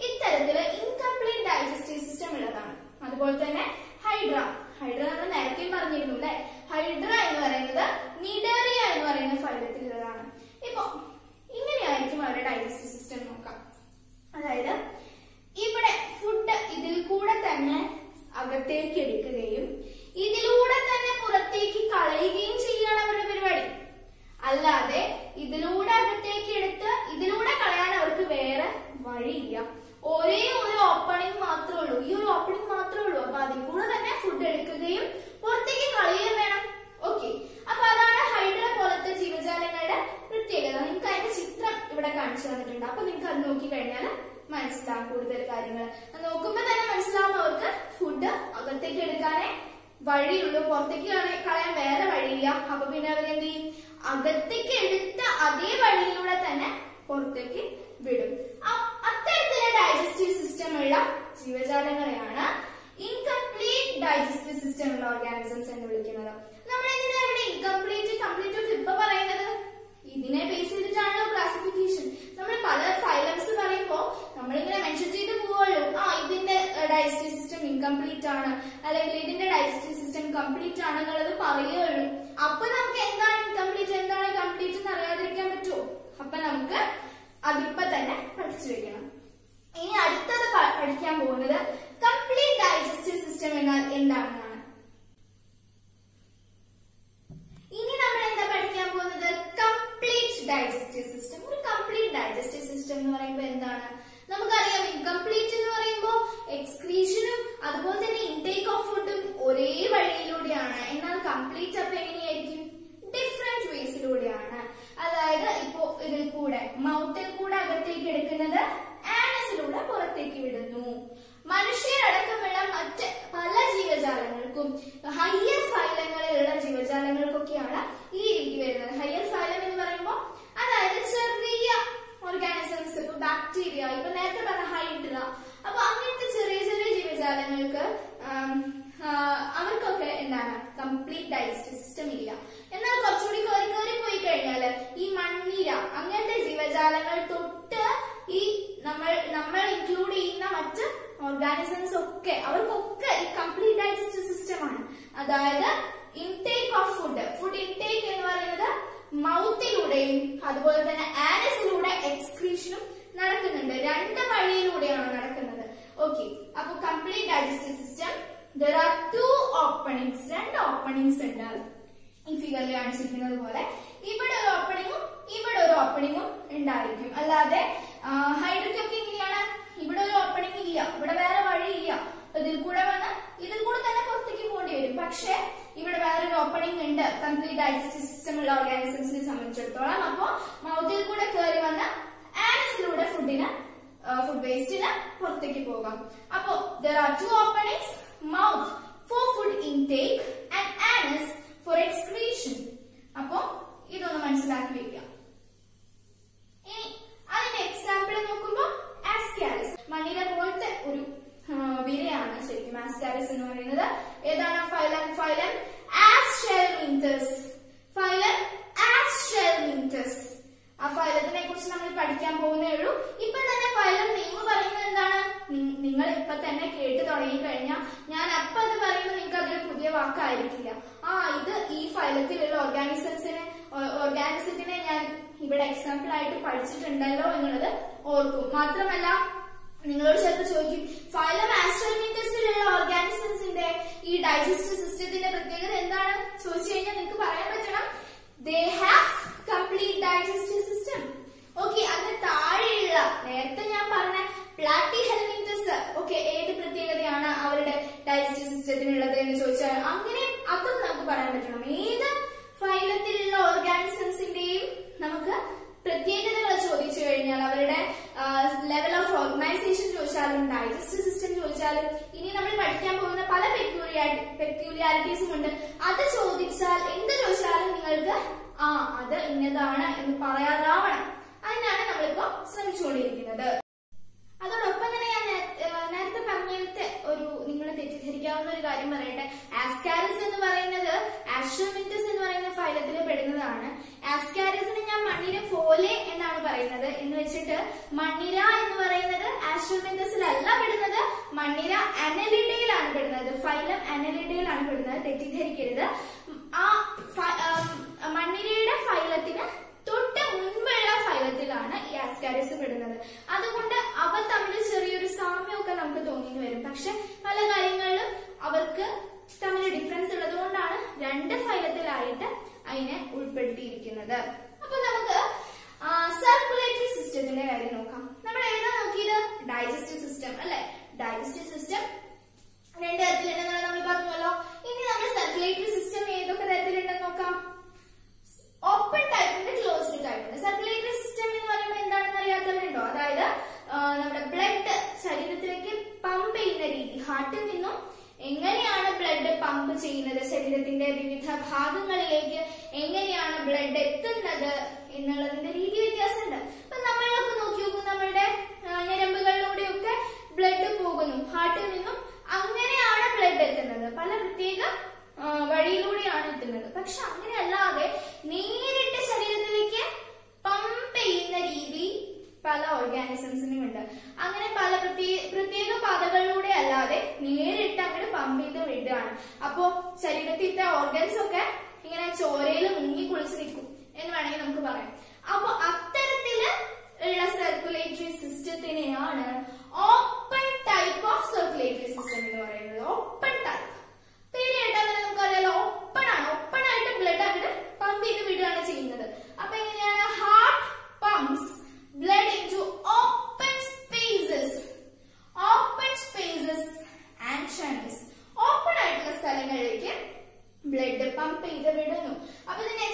A: ഇത്തരത്തിൽ ഇൻകംപ്ലീറ്റ് ഡൈജസ്റ്റീവ് സിസ്റ്റം ഉള്ളതാണ്. അതുപോലെ തന്നെ ഹൈഡ്ര ഹൈഡ്ര നമ്മൾ നേരത്തെ പറഞ്ഞിരുന്നു അല്ലെ? ഹൈഡ്ര എന്ന് പറയുന്നത് നിഡേറിയ എന്ന് പറയുന്ന ഫലത്തിലുള്ളതാണ്. ഇപ്പൊ ഇങ്ങനെയായിരിക്കും അവരുടെ ഡൈജസ്റ്റീവ് സിസ്റ്റം നോക്കാം. അതായത് ഇവിടെ ഫുഡ് ഇതിൽ കൂടെ തന്നെ അകത്തേക്ക് എടുക്കുകയും ഇതിലൂടെ തന്നെ പുറത്തേക്ക് കളയുകയും ചെയ്യാണ് അവരുടെ പരിപാടി. അല്ലാതെ ഇതിലൂടെ അകത്തേക്ക് എടുത്ത് ഇതിലൂടെ കളയാൻ അവർക്ക് വേറെ വഴിയില്ല. ഒരേ ഒരു ഓപ്പണിംഗ് മാത്രമേ ഉള്ളൂ. ഈ ഒരു ഓപ്പണിംഗ് മാത്രമേ ഉള്ളൂ. അപ്പൊ അതിൽ കൂടെ തന്നെ ഫുഡ് എടുക്കുകയും പുറത്തേക്ക് കളയുകയും വേണം. ഓക്കെ അപ്പൊ അതാണ് ഹൈഡ്ര പോലത്തെ ജീവജാലങ്ങളുടെ പ്രത്യേകത. നിങ്ങൾക്ക് അതിന്റെ ചിത്രം ഇവിടെ കാണിച്ചു തന്നിട്ടുണ്ട്. അപ്പൊ നിങ്ങൾക്ക് അത് നോക്കി കഴിഞ്ഞാൽ മനസ്സിലാവും കൂടുതൽ കാര്യങ്ങൾ. നോക്കുമ്പോ തന്നെ മനസ്സിലാവും അവർക്ക് ഫുഡ് അകത്തേക്ക് എടുക്കാനേ വഴിയുള്ളൂ. പുറത്തേക്ക് കളയ- കളയാൻ വേറെ വഴിയില്ല. അപ്പൊ പിന്നെ അവരെന്ത് ചെയ്യും? അകത്തേക്ക് എടുത്ത അതേ വഴിയിലൂടെ തന്നെ പുറത്തേക്ക് വിടും. അത്തരത്തിലെ ഡൈജസ്റ്റീവ് സിസ്റ്റം ഉള്ള ജീവജാലങ്ങളെയാണ് ഇൻകംപ്ലീറ്റ് ഡൈജസ്റ്റീവ് സിസ്റ്റം ഉള്ള ഓർഗാനിസംസ് എന്ന് വിളിക്കുന്നത്. നമ്മൾ എന്തിനാ ഇവിടെ ഇൻകംപ്ലീറ്റ് കംപ്ലീറ്റ് ഒക്കെ ഇപ്പൊ പറയുന്നത്? ഇതിനെ ബേസ് ചെയ്തിട്ടാണല്ലോ ക്ലാസിഫിക്കേഷൻ നമ്മൾ പല ഫൈലംസ് പറയുമ്പോൾ നമ്മളിങ്ങനെ മെൻഷൻ ചെയ്ത് പോവുള്ളൂ ആ ഇതിന്റെ ഡൈജസ്റ്റീവ് സിസ്റ്റം ഇൻകംപ്ലീറ്റ് ആണ്. അല്ലെങ്കിൽ ഇതിന്റെ ഡൈജസ്റ്റീവ് സിസ്റ്റം കംപ്ലീറ്റ് ആണ് എന്നുള്ളത് പറയുകയുള്ളൂ. അപ്പൊ നമുക്ക് എന്താണ് ഇൻകംപ്ലീറ്റ് എന്താണ് കംപ്ലീറ്റ് എന്ന് അറിയാതിരിക്കാൻ പറ്റുമോ? അപ്പൊ നമുക്ക് അതിപ്പോ തന്നെ പഠിച്ചു വെക്കണം. ഇനി അടുത്തത് പഠിക്കാൻ പോകുന്നത് കംപ്ലീറ്റ് ഡൈജസ്റ്റീവ് സിസ്റ്റം എന്നാൽ എന്താണെന്നാണ്. ഇനി നമ്മൾ എന്താ പഠിക്കാൻ പോകുന്നത്? കംപ്ലീറ്റ് ഡൈജസ്റ്റീവ് സിസ്റ്റം ഒരു കംപ്ലീറ്റ് ഡൈജസ്റ്റീവ് സിസ്റ്റം എന്ന് പറയുമ്പോൾ എന്താണ്? നമുക്കറിയാം ഇൻകംപ്ലീറ്റ് എന്ന് പറയുമ്പോൾ എക്സ്ക്രീഷനും അതുപോലെ തന്നെ ഇൻടേക്ക് ഓഫ് ഫുഡും ഒരേ വഴിയിലൂടെയാണ്. എന്നാൽ കംപ്ലീറ്റ് അപ്പൊ എങ്ങനെയായിരിക്കും? ഡിഫറെന്റ് വേസിലൂടെയാണ് അതായത് ഇപ്പോ ഇതിൽ കൂടെ മൗത്തിൽ എടുക്കുന്നത് ആനസിലൂടെ പുറത്തേക്ക് വിടുന്നു. മനുഷ്യരടക്കമുള്ള മറ്റ് പല ജീവജാലങ്ങൾക്കും ഹയ്യർ ഇനി നമ്മൾ പഠിക്കാൻ പോകുന്ന പല പെക്യൂലിയാരിറ്റീസും ഉണ്ട്. അത് ചോദിച്ചാൽ എന്ത് ചോദിച്ചാലും നിങ്ങൾക്ക് ആ അത് ഇന്നതാണ് എന്ന് പറയാതാവണം അതിനാണ് നമ്മളിപ്പോ ശ്രമിച്ചുകൊണ്ടിരിക്കുന്നത് അതോടൊപ്പം തന്നെ ഞാൻ നേ- ഏഹ് നേരത്തെ പറഞ്ഞത്തെ ഒരു നിങ്ങൾ തെറ്റിദ്ധരിക്കാവുന്ന ഒരു കാര്യം പറയട്ടെ ആസ്കാരിസ് എന്ന് പറയുന്നത് ആസ്ട്രോമിന്തസ് എന്ന് പറയുന്ന ഫൈലത്തിൽ പെടുന്നതാണ് ആസ്കാരിസിന് ഞാൻ മണ്ണിര പോലെ എന്നാണ് പറയുന്നത് എന്ന് വെച്ചിട്ട് മണ്ണിര എന്ന് പറയുന്നത് ആസ്ട്രോമിന്തസിലല്ല പെടുന്നത് മണ്ണിര അനലിഡയിലാണ് പെടുന്നത് ഫൈലം അനലിഡയിലാണ് പെടുന്നത് തെറ്റിദ്ധരിക്കരുത്. ആ മണ്ണിരയുടെ ഫൈലത്തിന് തൊട്ട് മുൻപുള്ള ഫൈലത്തിലാണ് ഈ ആസ്കാരിസ് പെടുന്നത്. അതുകൊണ്ട് അവ തമ്മിൽ ചെറിയൊരു സാമ്യമൊക്കെ നമുക്ക് തോന്നിന്ന് വരും. പക്ഷെ പല കാര്യങ്ങളിലും അവർക്ക് തമ്മിൽ ഡിഫറൻസ് ഉള്ളതുകൊണ്ടാണ് രണ്ട് ഫൈലത്തിലായിട്ട് അതിനെ ഉൾപ്പെടുത്തിയിരിക്കുന്നത്. അപ്പൊ നമുക്ക് സർക്കുലേറ്ററി സിസ്റ്റത്തിന്റെ കാര്യം നോക്കാം. നമ്മൾ ഏതാ നോക്കിയത്? ഡൈജസ്റ്റീവ് സിസ്റ്റം അല്ലെ? ഡൈജസ്റ്റീവ് സിസ്റ്റം രണ്ട് തരത്തിലുണ്ടെന്നാണ് നമ്മൾ പറഞ്ഞല്ലോ. ഇനി നമ്മൾ സർക്കുലേറ്ററി സിസ്റ്റം ഏതൊക്കെ തരത്തിലുണ്ടെന്ന് നോക്കാം. Open type closed type circulatory system എന്ന് പറയുമ്പോൾ എന്താണെന്ന് അറിയാത്തവരുണ്ടോ? അതായത് നമ്മുടെ ബ്ലഡ് ശരീരത്തിലേക്ക് പമ്പ് ചെയ്യുന്ന രീതി. ഹാർട്ടിൽ നിന്നും എങ്ങനെയാണ് ബ്ലഡ് പമ്പ് ചെയ്യുന്നത്? ശരീരത്തിന്റെ വിവിധ ഭാഗങ്ങളിലേക്ക് എങ്ങനെയാണ് ബ്ലഡ് എത്തുന്നത് എന്നുള്ളതിന്റെ രീതി വ്യത്യാസമുണ്ട്. അപ്പൊ നമ്മളൊക്കെ നോക്കി നോക്കൂ നമ്മളുടെ ഞരമ്പുകളിലൂടെയൊക്കെ ബ്ലഡ് പോകുന്നു. ഹാർട്ടിൽ നിന്നും അങ്ങനെയാണ് ബ്ലഡ് എത്തുന്നത് പല പ്രത്യേക വഴിയിലൂടെയാണ് എത്തുന്നത്. പക്ഷെ അങ്ങനെയല്ലാതെ നേരിട്ട് ശരീരത്തിലേക്ക് പമ്പ് ചെയ്യുന്ന രീതി പല ഓർഗാനിസംസിനും ഉണ്ട് അങ്ങനെ പല പ്രത്യേക പ്രത്യേക പാതകളിലൂടെ അല്ലാതെ നേരിട്ട് അങ്ങനെ പമ്പ് ചെയ്ത് വിടുകയാണ്. അപ്പോ ശരീരത്തിലത്തെ ഓർഗൻസ് ഒക്കെ ഇങ്ങനെ ചോരയിൽ മുങ്ങി കുളിച്ച് നിൽക്കും എന്ന് വേണമെങ്കിൽ നമുക്ക് പറയാം. അപ്പൊ അത്തരത്തിൽ ഉള്ള circulatory സിസ്റ്റത്തിനെയാണ് open type of circulatory system എന്ന് പറയുന്നത് ഓപ്പൺ ടൈപ്പ് പേര് കേട്ടാൽ തന്നെ നമുക്കറിയാലോ ഓപ്പൺ ആണ്. ഓപ്പൺ ആയിട്ട് ബ്ലഡ് അങ്ങോട്ട് പമ്പ് ചെയ്ത് വിടുകയാണ് ചെയ്യുന്നത്. അപ്പൊ എങ്ങനെയാണ്? Heart pumps blood into open spaces open spaces and channels open ആയിട്ടുള്ള സ്ഥലങ്ങളിലേക്ക് ബ്ലഡ് പമ്പ് ചെയ്ത് വിടുന്നു. അപ്പൊ ഇതിന്റെ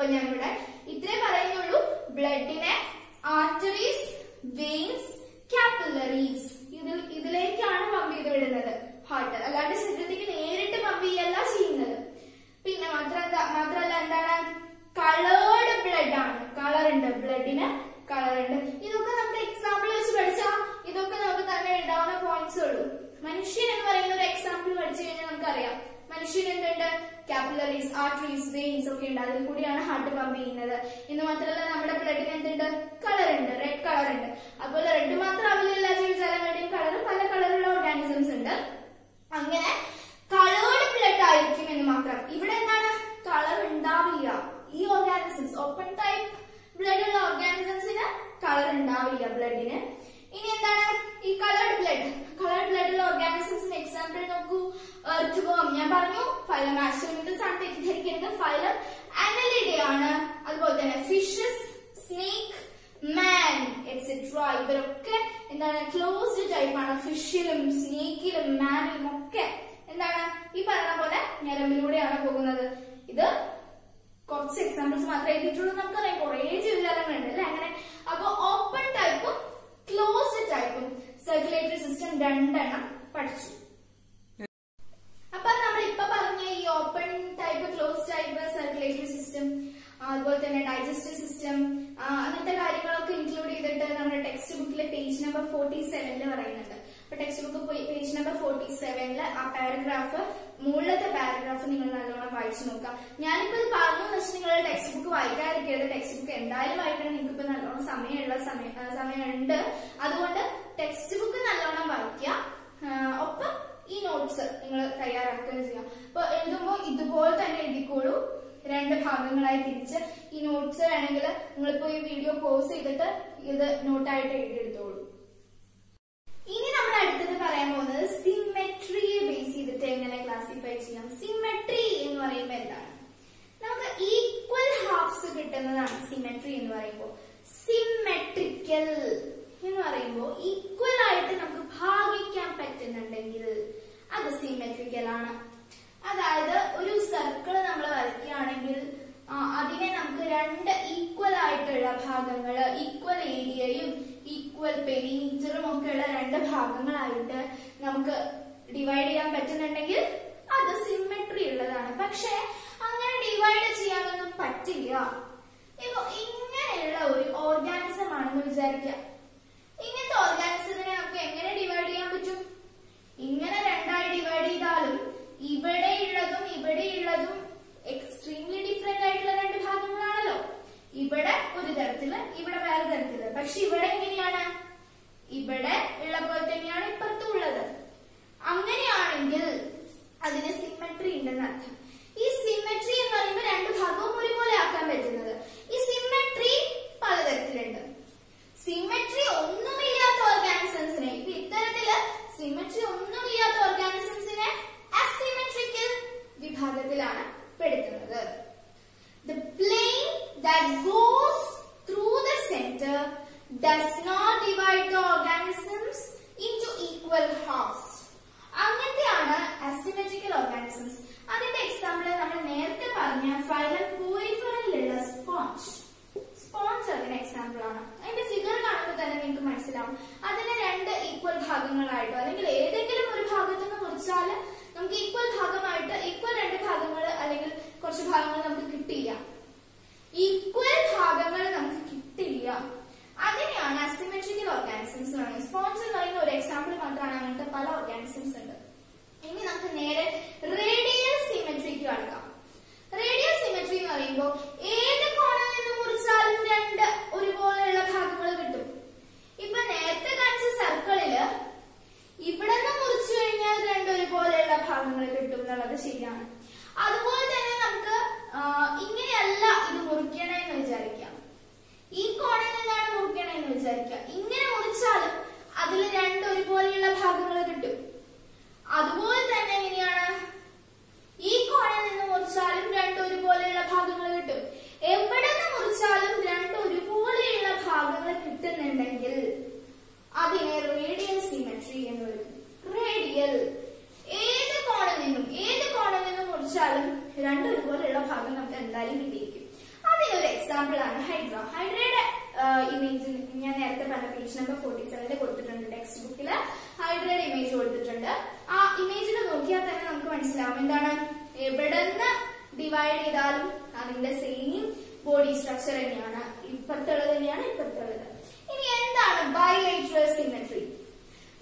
A: acompañarme ആണ് അതായത് ഒരു സർക്കിൾ നമ്മൾ വരയ്ക്കുകയാണെങ്കിൽ അതിനെ നമുക്ക് രണ്ട് ഈക്വൽ ആയിട്ടുള്ള ഭാഗങ്ങൾ ഈക്വൽ ഏരിയയും ഈക്വൽ പെരിമീറ്ററും ഒക്കെയുള്ള രണ്ട് ഭാഗങ്ങളായിട്ട് നമുക്ക് ഡിവൈഡ് ചെയ്യാൻ പറ്റുന്നുണ്ടെങ്കിൽ അത് സിമ്മെട്രി ഉള്ളതാണ്. പക്ഷെ അങ്ങനെ ഡിവൈഡ് ചെയ്യാനൊന്നും പറ്റില്ല. ഇപ്പൊ ഇങ്ങനെയുള്ള ഒരു ഓർഗാനിസം ആണെന്ന് വിചാരിക്കുക. ഇങ്ങനത്തെ ഓർഗാനിസത്തിനെ നമുക്ക് എങ്ങനെ ഡിവൈഡ് ചെയ്യാൻ പറ്റും? ഇങ്ങനെ രണ്ടായി ഡിവൈഡ് ചെയ്താലും ഇവിടെയുള്ളതും ഇവിടെയുള്ളതും എക്സ്ട്രീംലി ഡിഫറെന്റ് ആയിട്ടുള്ള രണ്ട് ഭാഗങ്ങളാണല്ലോ. ഇവിടെ ഒരു തരത്തിൽ ഇവിടെ വേറെ തരത്തിൽ. പക്ഷെ ഇവിടെ എങ്ങനെയാണ്? ഇവിടെ ഉള്ള പോലെ തന്നെയാണ് ഇപ്പുറത്തും ഉള്ളത്. അങ്ങനെയാണെങ്കിൽ അതിന് സിമ്മട്രി ഉണ്ടെന്ന് അർത്ഥം. ഈ സിമ്മട്രി എന്ന് പറയുമ്പോൾ രണ്ട് ഭാഗവും ഒരുപോലെ ആക്കാൻ പറ്റുന്നത്. ഈ സിമ്മട്രി പലതരത്തിലുണ്ട്. സിമ്മട്രി ഒന്നുമില്ലാത്ത ഓർഗാനിസംസിനെ ഇത്തരത്തിൽ സിമെട്രി ഒന്നും ഇല്ലാത്ത ഓർഗാനിസംസിനെ അസിമെട്രിക്കൽ വിഭാഗത്തിലാണ് പെടുത്തുന്നത്. The plane that goes through the centre does not divide the organisms into equal halves അങ്ങനെയാണ് അസിമെട്രിക്കൽ ഓർഗാനിസംസ് അതിന്റെ എക്സാമ്പിൾ നമ്മൾ നേരത്തെ പറഞ്ഞ ഫൈലം പോയിഫറിലുള്ള സ്പോഞ്ച് സ്പോഞ്ച് അതിന് എക്സാമ്പിൾ ആണ്. അതിന്റെ ഫിഗർ കാണുമ്പോൾ തന്നെ നിങ്ങൾക്ക് മനസ്സിലാവും. അതിനെ രണ്ട് ഈക്വൽ ഭാഗങ്ങളായിട്ടോ അല്ലെങ്കിൽ ഏതെങ്കിലും ഒരു ഭാഗത്തു നിന്ന് മുറിച്ചാൽ നമുക്ക് ഈക്വൽ ഭാഗമായിട്ട് ഈക്വൽ രണ്ട് ഭാഗങ്ങൾ അല്ലെങ്കിൽ കുറച്ച് ഭാഗങ്ങൾ നമുക്ക് കിട്ടില്ല. ഈക്വൽ ഭാഗങ്ങൾ നമുക്ക് കിട്ടില്ല. അതിനെയാണ് അസിമെട്രിക്കൽ ഓർഗാനിസംസ് പറയുന്നത്. സ്പോഞ്ച് എന്ന് പറയുന്ന ഒരു എക്സാമ്പിൾ മാത്രമാണ് അങ്ങനത്തെ പല ഓർഗാനിസംസ് ഉണ്ട്. ഇനി നമുക്ക് നേരെ റേഡിയൽ സിമെട്രിക്ക് കടക്കാം. റേഡിയൽ സിമെട്രി എന്ന് പറയുമ്പോൾ ഏത് കോണിൽ നിന്ന് മുറിച്ചാലും രണ്ട് ഒരുപോലെയുള്ള ഭാഗങ്ങൾ കിട്ടും. ഇപ്പൊ നേരത്തെ കാണിച്ച സർക്കിളിൽ ഇവിടെ നിന്ന് മുറിച്ചു കഴിഞ്ഞാൽ രണ്ട് ഒരുപോലെയുള്ള ഭാഗങ്ങൾ കിട്ടും എന്നുള്ളത് ശരിയാണ്. അതുപോലെ തന്നെ നമുക്ക് ഇങ്ങനെയല്ല ഇത് മുറിക്കണേന്ന് വിചാരിക്കാം. ഈ കോണിൽ നിന്നാണ് മുറിക്കണേന്ന് വിചാരിക്കാം ഇങ്ങനെ മുറിച്ചാലും അതിൽ രണ്ട് ഒരുപോലെയുള്ള ഭാഗങ്ങൾ കിട്ടും. അതുപോലെ തന്നെ എങ്ങനെയാണ്? ഈ കോണിൽ നിന്ന് മുറിച്ചാലും രണ്ട് ഒരുപോലെയുള്ള ഭാഗങ്ങൾ കിട്ടും. എവിടെ നിന്ന് മുറിച്ചാലും രണ്ട് ഒരുപോലെയുള്ള ഭാഗങ്ങൾ കിട്ടുന്നുണ്ടെങ്കിൽ അതിനെ റേഡിയൽ സിമെട്രി എന്ന് വിളിക്കും. റേഡിയൽ ഏത് കോണിൽ നിന്നും ഏത് കോണിൽ നിന്നും മുറിച്ചാലും രണ്ട് ഒരുപോലെയുള്ള ഭാഗം നമുക്ക് എന്തായാലും കിട്ടിയിരിക്കും. അതിനൊരു എക്സാമ്പിൾ ആണ് ഹൈഡ്ര ഹൈഡ്രയുടെ ഇമേജ് ഞാൻ നേരത്തെ പറഞ്ഞ പേജ് നമ്പർ ഫോർട്ടി സെവനിൽ കൊടുത്തിട്ടുണ്ട് ടെക്സ്റ്റ് ബുക്കിൽ ഹൈഡ്രയുടെ ഇമേജ് കൊടുത്തിട്ടുണ്ട്. ആ ഇമേജിൽ നോക്കിയാൽ തന്നെ നമുക്ക് മനസ്സിലാവും. എന്താണ്? എവിടെന്ന് ഡിവൈഡ് ചെയ്താലും അതിന്റെ സെയിം ബോഡി സ്ട്രക്ചർ തന്നെയാണ്. ഇപ്പത്തുള്ളത് തന്നെയാണ് ഇപ്പത്തുള്ളത് ഇനി എന്താണ് ബൈലേറ്ററൽ സിമെട്രി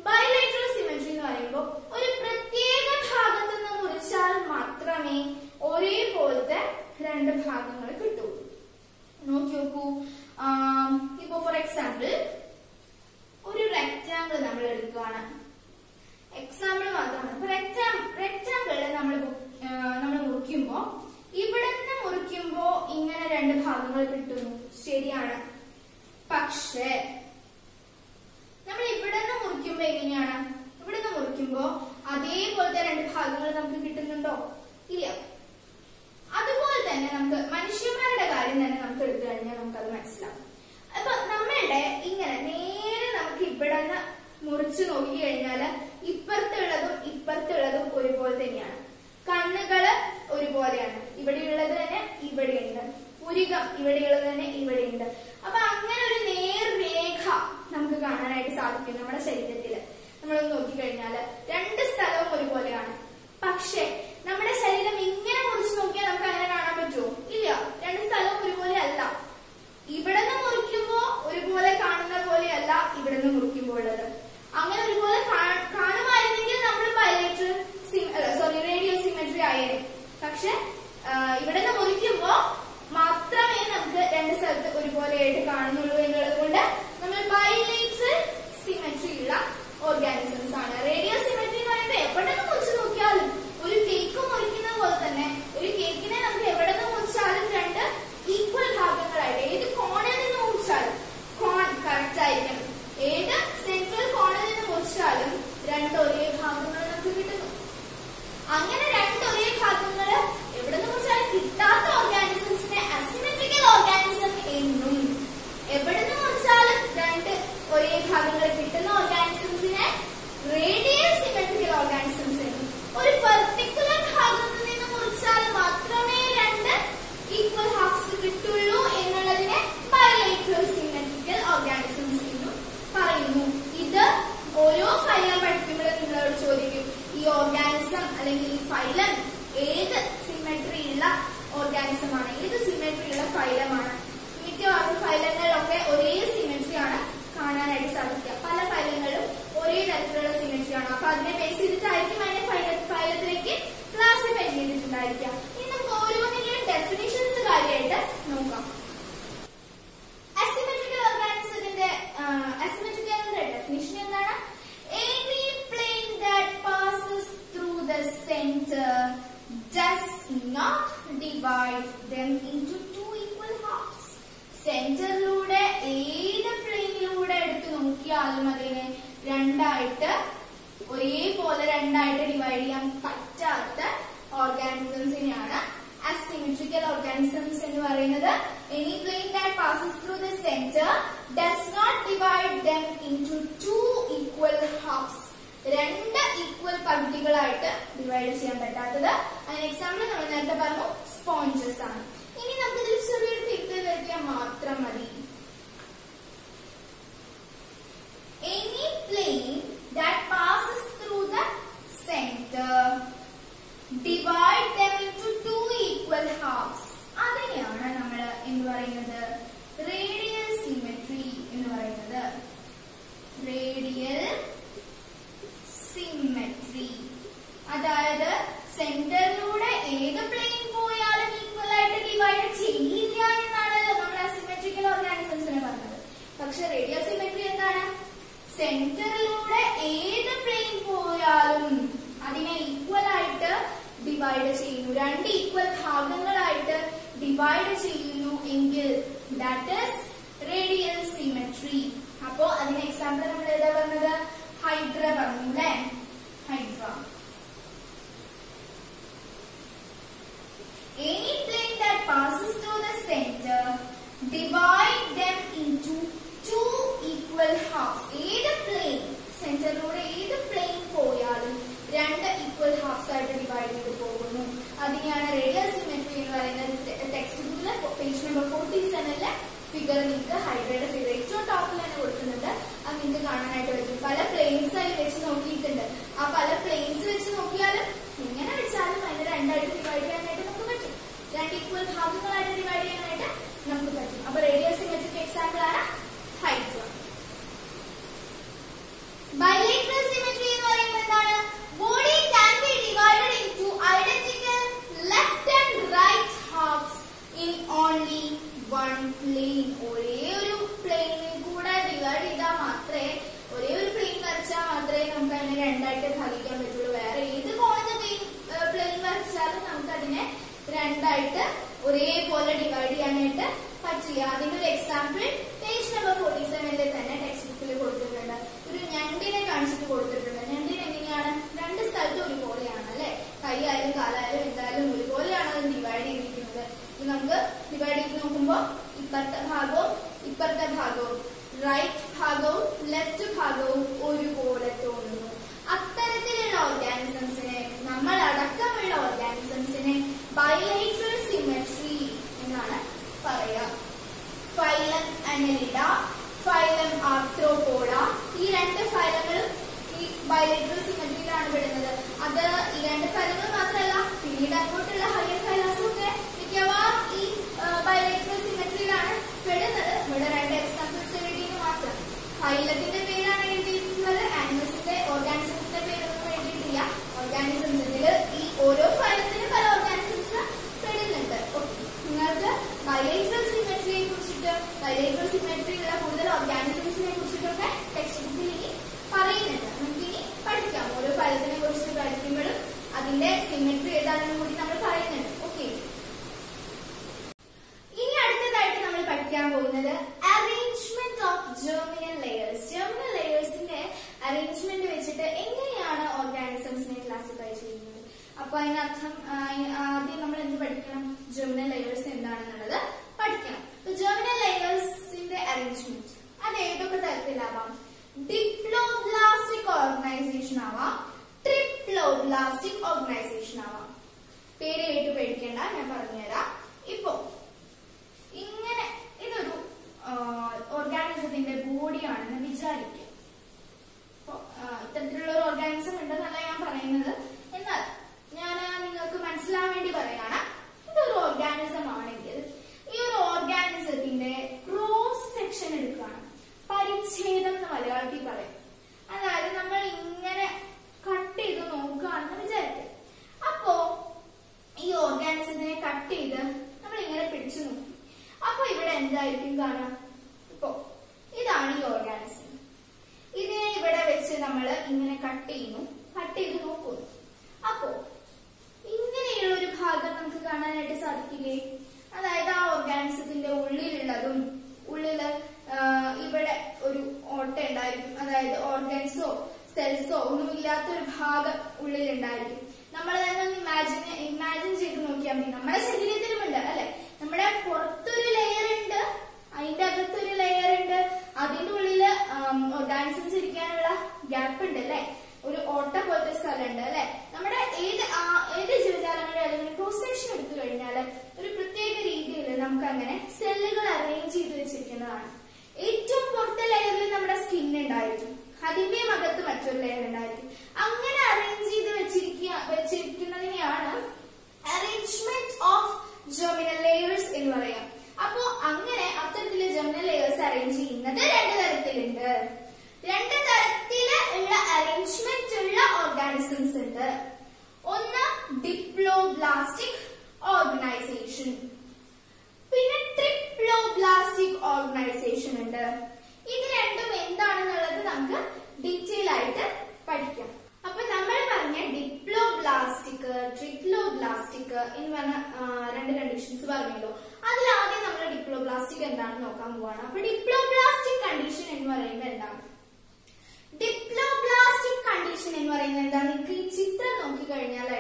A: ബൈലേറ്ററൽ സിമെട്രി എന്ന് പറയുമ്പോൾ ഒരു പ്രത്യേക ഭാഗത്ത് നിന്ന് മുറിച്ചാൽ മാത്രമേ ഒരേപോലത്തെ രണ്ട് ഭാഗങ്ങൾ കിട്ടൂ. നോക്കി നോക്കൂ. ഇപ്പൊ ഫോർ എക്സാമ്പിൾ ഒരു റെക്റ്റാങ്കിൾ നമ്മൾ എടുക്കുകയാണ്. എക്സാമ്പിൾ മാത്രമാണ്. റെക്റ്റാങ്കിൾ റെക്റ്റാങ്കിളിൽ നമ്മൾ നമ്മൾ മുറിക്കുമ്പോ ഇവിടെ നിന്ന് ഇങ്ങനെ രണ്ട് ഭാഗങ്ങൾ കിട്ടുന്നു. ശരിയാണ്. പക്ഷേ നമ്മൾ ഇവിടെ നിന്ന് മുറിക്കുമ്പോ എങ്ങനെയാണ്? ഇവിടെ നിന്ന് മുറിക്കുമ്പോ അതേപോലത്തെ രണ്ട് ഭാഗങ്ങൾ നമുക്ക് കിട്ടുന്നുണ്ടോ? ഇല്ല. അതുപോലെ തന്നെ നമുക്ക് മനുഷ്യന്മാരുടെ കാര്യം തന്നെ നമുക്ക് എടുത്തു കഴിഞ്ഞാൽ നമുക്കത് മനസ്സിലാവും. അപ്പൊ നമ്മളുടെ ഇങ്ങനെ നേരെ നമുക്ക് ഇവിടെ നിന്ന് മുറിച്ചു നോക്കി കഴിഞ്ഞാൽ ഇപ്പുറത്തുള്ളതും ഇപ്പുറത്തുള്ളതും ഒരുപോലെ തന്നെയാണ്. കണ്ണുകൾ ഒരുപോലെയാണ്. ഇവിടെയുള്ളത് തന്നെ ഇവിടെയുണ്ട്. പുരികം ഇവിടെയുള്ളത് തന്നെ ഇവിടെയുണ്ട്. അപ്പൊ അങ്ങനെ ഒരു നേർരേഖ നമുക്ക് കാണാനായിട്ട് സാധിക്കും നമ്മുടെ ശരീരത്തിൽ. നമ്മളൊന്ന് നോക്കിക്കഴിഞ്ഞാൽ രണ്ട് സ്ഥലവും ഒരുപോലെയാണ്. പക്ഷേ നമ്മുടെ ശരീരം ഇങ്ങനെ മുറിച്ച് നോക്കിയാൽ നമുക്ക് അങ്ങനെ കാണാൻ പറ്റുമോ? ഇല്ല. രണ്ട് സ്ഥലവും ഒരുപോലെ അല്ല ഇവിടെ നിന്ന് മുറിക്കുമ്പോ ഒരുപോലെ കാണുന്ന പോലെയല്ല ഇവിടെ നിന്ന് മുറിക്കുമ്പോൾ ഉള്ളത്. അങ്ങനെ ഒരുപോലെ കാണുമായിരുന്നെങ്കിൽ നമ്മൾ ബയലേറ്റർ സോറി റേഡിയോ സിമെട്രി ആയേനെ. പക്ഷെ ഇവിടെ നിന്ന് മുറിക്കുമ്പോ മാത്രമേ നമുക്ക് രണ്ട് സ്ഥലത്ത് ഒരുപോലെയായിട്ട് കാണുന്നുള്ളൂ എന്നുള്ളത് കൊണ്ട് നമ്മൾ ബൈലേറ്റർ സിമെട്രി ഉള്ള ഓർഗാനിസംസ് ആണ്. റേഡിയോ സിമെട്രി എന്ന് പറയുമ്പോൾ എവിടെ നിന്ന് മുറിച്ച് നോക്കിയാലും ഒരു കേക്ക് മുറിക്കുന്ന പോലെ തന്നെ ഒരു കേക്കിനെ നമുക്ക് എവിടെ നിന്ന് മുറിച്ചാലും രണ്ട് ഈക്വൽ ഭാഗങ്ങളായിട്ട് ഏത് കോണിൽ നിന്ന് മുറിച്ചാലും കോൺ കറക്റ്റ് ആയിരിക്കണം. ഏത് സെൻട്രൽ കോണിൽ നിന്ന് മുറിച്ചാലും രണ്ട് ഒരേ ഭാഗങ്ങൾ നമുക്ക് കിട്ടുന്നു. അങ്ങനെ രണ്ട് ഒരേ ഭാഗങ്ങൾ എവിടെ നിന്ന് മുറിച്ചാലും കിട്ടാത്ത ഓർഗാനിസംസിനെ അസിമെട്രിക്കൽ ഓർഗാനിസം എന്നും എവിടെ നിന്ന് മുറിച്ചാലും രണ്ട് ഒരേ ഭാഗങ്ങൾ കിട്ടുന്ന ഓർഗാനിസംസിനെ റേഡിയൽ സിമെട്രിക്കൽ ഓർഗാനിസംസ് എന്നും ഒരു പെർട്ടിക്കുലർ ഭാഗത്ത് നിന്ന് മുറിച്ചാൽ മാത്രമേ രണ്ട് ഈക്വൽ ഹാഫ്സ് കിട്ടുള്ളൂ എന്നുള്ളതിനെ ബയോളജിക്കൽ സിമെട്രിക്കൽ ഓർഗാനിസംസ് എന്നും പറയുന്നു ഇത് ഓരോ ഫൈലം പഠിക്കുമ്പോഴും നിങ്ങളോട് ചോദിക്കും ഈ ഓർഗാനിസം അല്ലെങ്കിൽ ഫൈലം ഏത് സിമെട്രി ഉള്ള ഓർഗാനിസം ആണ്? ഏത് സിമെട്രി ഉള്ള ഫൈലമാണ് മിക്കവാറും ഫൈലങ്ങളിലൊക്കെ ഒരേ സിമെട്രി ആണ് കാണാനായിട്ട് സാധിക്കുക. പല ഫൈലങ്ങളും ഒരേ തരത്തിലുള്ള സിമെട്രി ആണ്. അപ്പൊ അതിനെ ബേസ് ചെയ്തിട്ടായിരിക്കും Now divide them into two equal halves. സെന്ററിലൂടെ ഏത് പ്ലെയിനിലൂടെ എടുത്ത് നോക്കിയാലും അതിനെ രണ്ടായിട്ട് ഒരേപോലെ രണ്ടായിട്ട് ഡിവൈഡ് ചെയ്യാൻ പറ്റാത്ത ഓർഗാനിസംസിനെയാണ് അസിമെട്രിക്കൽ ഓർഗാനിസംസ് എന്ന് പറയുന്നത് any plane that passes through the centre does not divide them into two equal halves രണ്ട് ഈക്വൽ പകുതികളായിട്ട് ഡിവൈഡ് ചെയ്യാൻ പറ്റാത്തത്. അതിന് എക്സാമ്പിൾ നമ്മൾ നേരത്തെ പറഞ്ഞു സ്പോഞ്ചസ് ആണ്. ഇനി നമുക്ക് ഇതിൽ ചെറിയൊരു തിരുത്തൽ വരയ്ക്കാൻ മാത്രം മതി. Any plane that passes through the centre divide them into two equal halves അതിനെയാണ് നമ്മൾ എന്ത് പറയുന്നത്? റേഡിയൽ സിമെട്രി എന്ന് പറയുന്നത്. Radial symmetry. അതായത് സെന്ററിലൂടെ ഏത് പ്ലെയിൻ പോയാലും ഈക്വൽ ആയിട്ട് ഡിവൈഡ് ചെയ്യില്ല എന്നാണല്ലോ നമ്മൾ അസിമെട്രിക്കൽ ഓർഗാനിസംസിനെ പറഞ്ഞത്. പക്ഷെ റേഡിയോ സിമെട്രി എന്താണ്? സെന്ററിലൂടെ ഏത് പ്ലെയിൻ പോയാലും അതിനെ ഈക്വൽ ആയിട്ട് ഡിവൈഡ് ചെയ്യുന്നു. രണ്ട് ഈക്വൽ ഭാഗങ്ങളായിട്ട് ഡിവൈഡ് ചെയ്യുന്നു എങ്കിൽ ദാറ്റ് ഇസ് റേഡിയൽ സിമെട്രി അപ്പോ അതിന് എക്സാമ്പിൾ നമ്മൾ ഏതാ പറഞ്ഞത്? Hydra വരൂല്ലേ Hydra Any plane that passes through the center Gymnastics.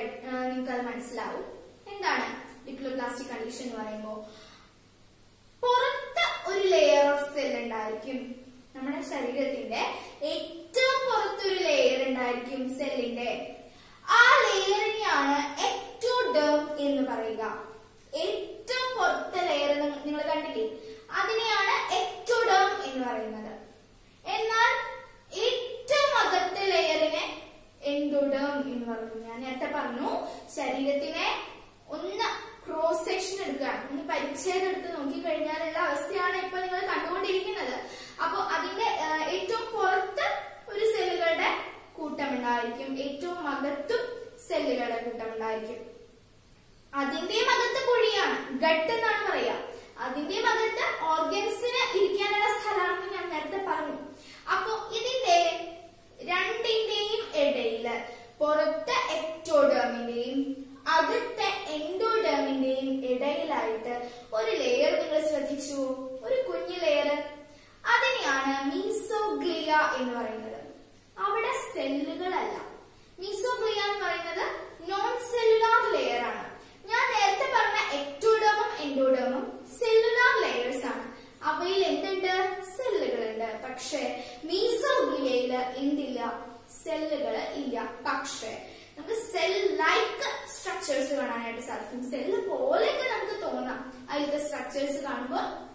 A: നിങ്ങൾക്ക് അത് മനസ്സിലാവും. എന്താണ് ലിക്ലോപ്ലാസ്റ്റിക് കണ്ടീഷൻ എന്ന് പറയുമ്പോൾ പുറത്ത് ഒരു ലെയർ ഓഫ് സെൽ ഉണ്ടായിരിക്കും. നമ്മുടെ ശരീരത്തിന്റെ ഏറ്റവും പുറത്തൊരു ലെയർ ഉണ്ടായിരിക്കും സെല്ലിന്റെ ആ ലെയറിനെയാണ് എക്ടോഡേം എന്ന് പറയുക. ഏറ്റവും പുറത്തെ ലെയർ നിങ്ങൾ കണ്ടില്ലേ? അതിനെയാണ് എക്ടോഡേം എന്ന് പറയുന്നത്. എന്നാൽ ഏറ്റവും അകത്തെ ലെയറിനെ എൻഡോഡേം എന്ന് പറഞ്ഞു. ഞാൻ നേരത്തെ പറഞ്ഞു ശരീരത്തിനെ ഒന്ന് ക്രോസ് സെക്ഷൻ എടുക്കുക. ഒന്ന് പരിച്ഛേദം എടുത്ത് നോക്കിക്കഴിഞ്ഞാലുള്ള അവസ്ഥയാണ് ഇപ്പൊ നിങ്ങൾ കണ്ടുകൊണ്ടിരിക്കുന്നത്. അപ്പൊ അതിന്റെ ഏറ്റവും പുറത്ത് ഒരു സെല്ലുകളുടെ കൂട്ടം ഉണ്ടായിരിക്കും ഏറ്റവും അകത്തും സെല്ലുകളുടെ കൂട്ടം ഉണ്ടായിരിക്കും അതിന്റെയും അകത്ത് കുഴിയാണ്. ഗട്ട് എന്നാണ് പറയാ അതിന്റെയും അകത്ത് ഓർഗൻസിന് ഇരിക്കാനുള്ള സ്ഥലമാണെന്ന് ഞാൻ നേരത്തെ പറഞ്ഞു. അപ്പൊ ഇതിന്റെ രണ്ടിന്റെയും ഇടയിൽ. പുറത്തെ എക്ടോഡേമിന്റെയും അകത്തെ എൻഡോഡേമിന്റെയും ഇടയിലായിട്ട് ഒരു ലെയർ നിങ്ങൾ ശ്രദ്ധിച്ചു? ഒരു കുഞ്ഞു ലെയർ അതിനെയാണ് മീസോഗ്ലിയ എന്ന് പറയുന്നത്. അവിടെ സെല്ലുകളല്ല മീസോഗ്ലിയ എന്ന് പറയുന്നത് നോൺ സെല്ലുലാർ ലെയർ ആണ്. ഞാൻ നേരത്തെ പറഞ്ഞ എക്ടോഡേമും എൻഡോഡേമും സെല്ലുലാർ ലെയേഴ്സ് ആണ്. അവയിൽ എന്തുണ്ട്? സെല്ലുകളുണ്ട്. പക്ഷേ മീസോഗിലയിൽ എന്തില്ല? സെല്ലുകൾ ഇല്ല. പക്ഷേ നമുക്ക് സെൽ ലൈക്ക് സ്ട്രക്ചേഴ്സ് കാണാനായിട്ട് സാധിക്കും. സെല്ല് പോലെയൊക്കെ നമുക്ക് തോന്നാം. അതിലത്തെ സ്ട്രക്ചേഴ്സ് കാണുമ്പോൾ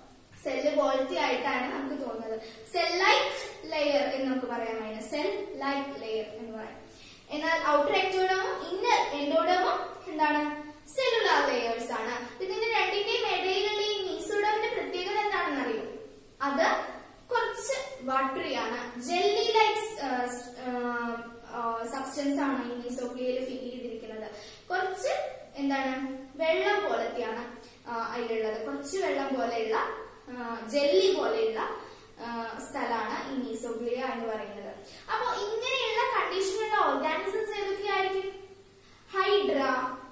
A: സെല്ല് പോലത്തെ ആയിട്ടാണ് നമുക്ക് തോന്നുന്നത്. സെൽ ലൈക്ക് ലെയർ എന്ന് നമുക്ക് പറയാം അതിന്. സെൽ ലൈക്ക് ലെയർ എന്ന് പറയാം. എന്നാൽ ഔട്ടർ എക്ടോഡമോ ഇന്നർ എൻഡോഡമോ എന്താണ്? സെല്ലുലാർ ലെയേഴ്സ് ആണ്. ഇതിന്റെ രണ്ടിന്റെയും ഇടയിലുള്ള ഈ മീസോഡമിന്റെ പ്രത്യേകത എന്താണെന്ന് അറിയോ? അത് കുറച്ച് വാട്ടറി ആണ്. ജെല്ലി ലൈക്ക് സബ്സ്റ്റൻസ് ആണ് ഈ മീസോക്ലിയയിൽ ഫിൽ ചെയ്തിരിക്കുന്നത്. കുറച്ച് എന്താണ്? വെള്ളം പോലത്തെയാണ് ആ, അതിലുള്ളത്. കുറച്ച് വെള്ളം പോലെയുള്ള ജെല്ലി പോലെയുള്ള ആ, സ്ഥലമാണ് ഈ മീസോഗ്ലിയ എന്ന് പറയുന്നത്. അപ്പൊ ഇങ്ങനെയുള്ള കണ്ടീഷനുള്ള ഓർഗാനിസംസ് ഏതൊക്കെയായിരിക്കും? ഹൈഡ്ര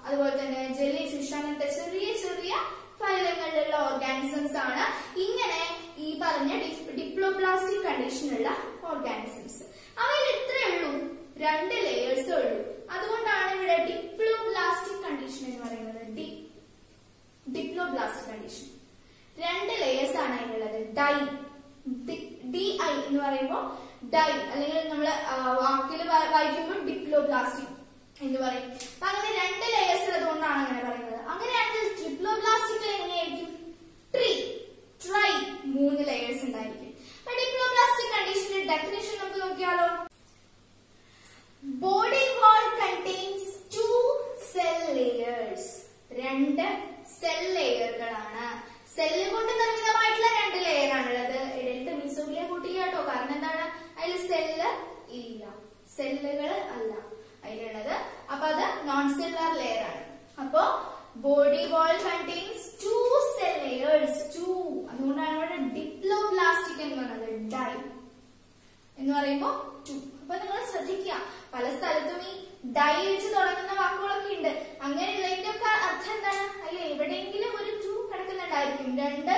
A: അതുപോലെ തന്നെ ജെല്ലി ഫിഷ് അങ്ങനത്തെ ചെറിയ ചെറിയ ഫൈലങ്ങളിലുള്ള ഓർഗാനിസംസ് ആണ്. ഇങ്ങനെ ഈ പറഞ്ഞ ഡിപ്ലോപ്ലാസ്റ്റിക് കണ്ടീഷനുള്ള ഓർഗാനിസംസ് അവയിൽ ഇത്രയേ ഉള്ളൂ. രണ്ട് ലെയേഴ്സേ ഉള്ളൂ. അതുകൊണ്ടാണ് ഇവിടെ ഡിപ്ലോപ്ലാസ്റ്റിക് കണ്ടീഷൻ എന്ന് പറയുന്നത്. ഡി ഡിപ്ലോപ്ലാസ്റ്റിക് കണ്ടീഷൻ രണ്ട് ലെയേഴ്സ് ആണ് അതിനുള്ളത് ഡൈ ഡി ഐ എന്ന് പറയുമ്പോൾ ഡൈ അല്ലെങ്കിൽ നമ്മൾ വാക്കിൽ വായിക്കുമ്പോൾ ഡിപ്ലോപ്ലാസ്റ്റിക് എന്ന് പറയും. അങ്ങനെ രണ്ട് ലെയേഴ്സ് ഉള്ളതുകൊണ്ടാണ് അങ്ങനെ പറയുന്നത്. അങ്ങനെയാണെങ്കിൽ ട്രിപ്ലോബ്ലാസ്റ്റിക്കിൽ എങ്ങനെയായിരിക്കും ട്രീ ട്രൈ മൂന്ന് ലെയേഴ്സ് ഉണ്ടായിരിക്കും. ഡിപ്ലോബ്ലാസ്റ്റിക് കണ്ടീഷന്റെ ഡെഫിനേഷൻ നമുക്ക് നോക്കിയാലോ. Body wall contains two cell layers രണ്ട് സെൽ ലെയറുകളാണ് സെല്ല് കൊണ്ട് നിർമ്മിതമായിട്ടുള്ള രണ്ട് ലെയർ ആണുള്ളത്. ഇടയിലത്തെ മിസോഗിയ കൂട്ടില്ല കേട്ടോ. കാരണം എന്താണ്? അതിൽ സെല്ല് ഇല്ല. സെല്ലുകൾ അല്ല. അതിലുള്ളത്. അപ്പൊ അത് നോൺ സെല്ലുലാർ ലെയർ ആണ്. അപ്പോ body wall contains two cell layers two അതുകൊണ്ടാണ് ഇവിടെ ഡിപ്ലോ പ്ലാസ്റ്റിക് എന്ന് പറയുന്നത് ഡൈ എന്ന് പറയുമ്പോ ടു അപ്പൊ നിങ്ങൾ ശ്രദ്ധിക്കുക പല സ്ഥലത്തും ഈ ഡൈ വെച്ച് തുടങ്ങുന്ന വാക്കുകളൊക്കെ ഉണ്ട്. അങ്ങനെയുള്ളതിന്റെ ഒക്കെ അർത്ഥം എന്താണ്? അല്ലെ എവിടെയെങ്കിലും ഒരു ടു കിടക്കുന്നുണ്ടായിരിക്കും. രണ്ട്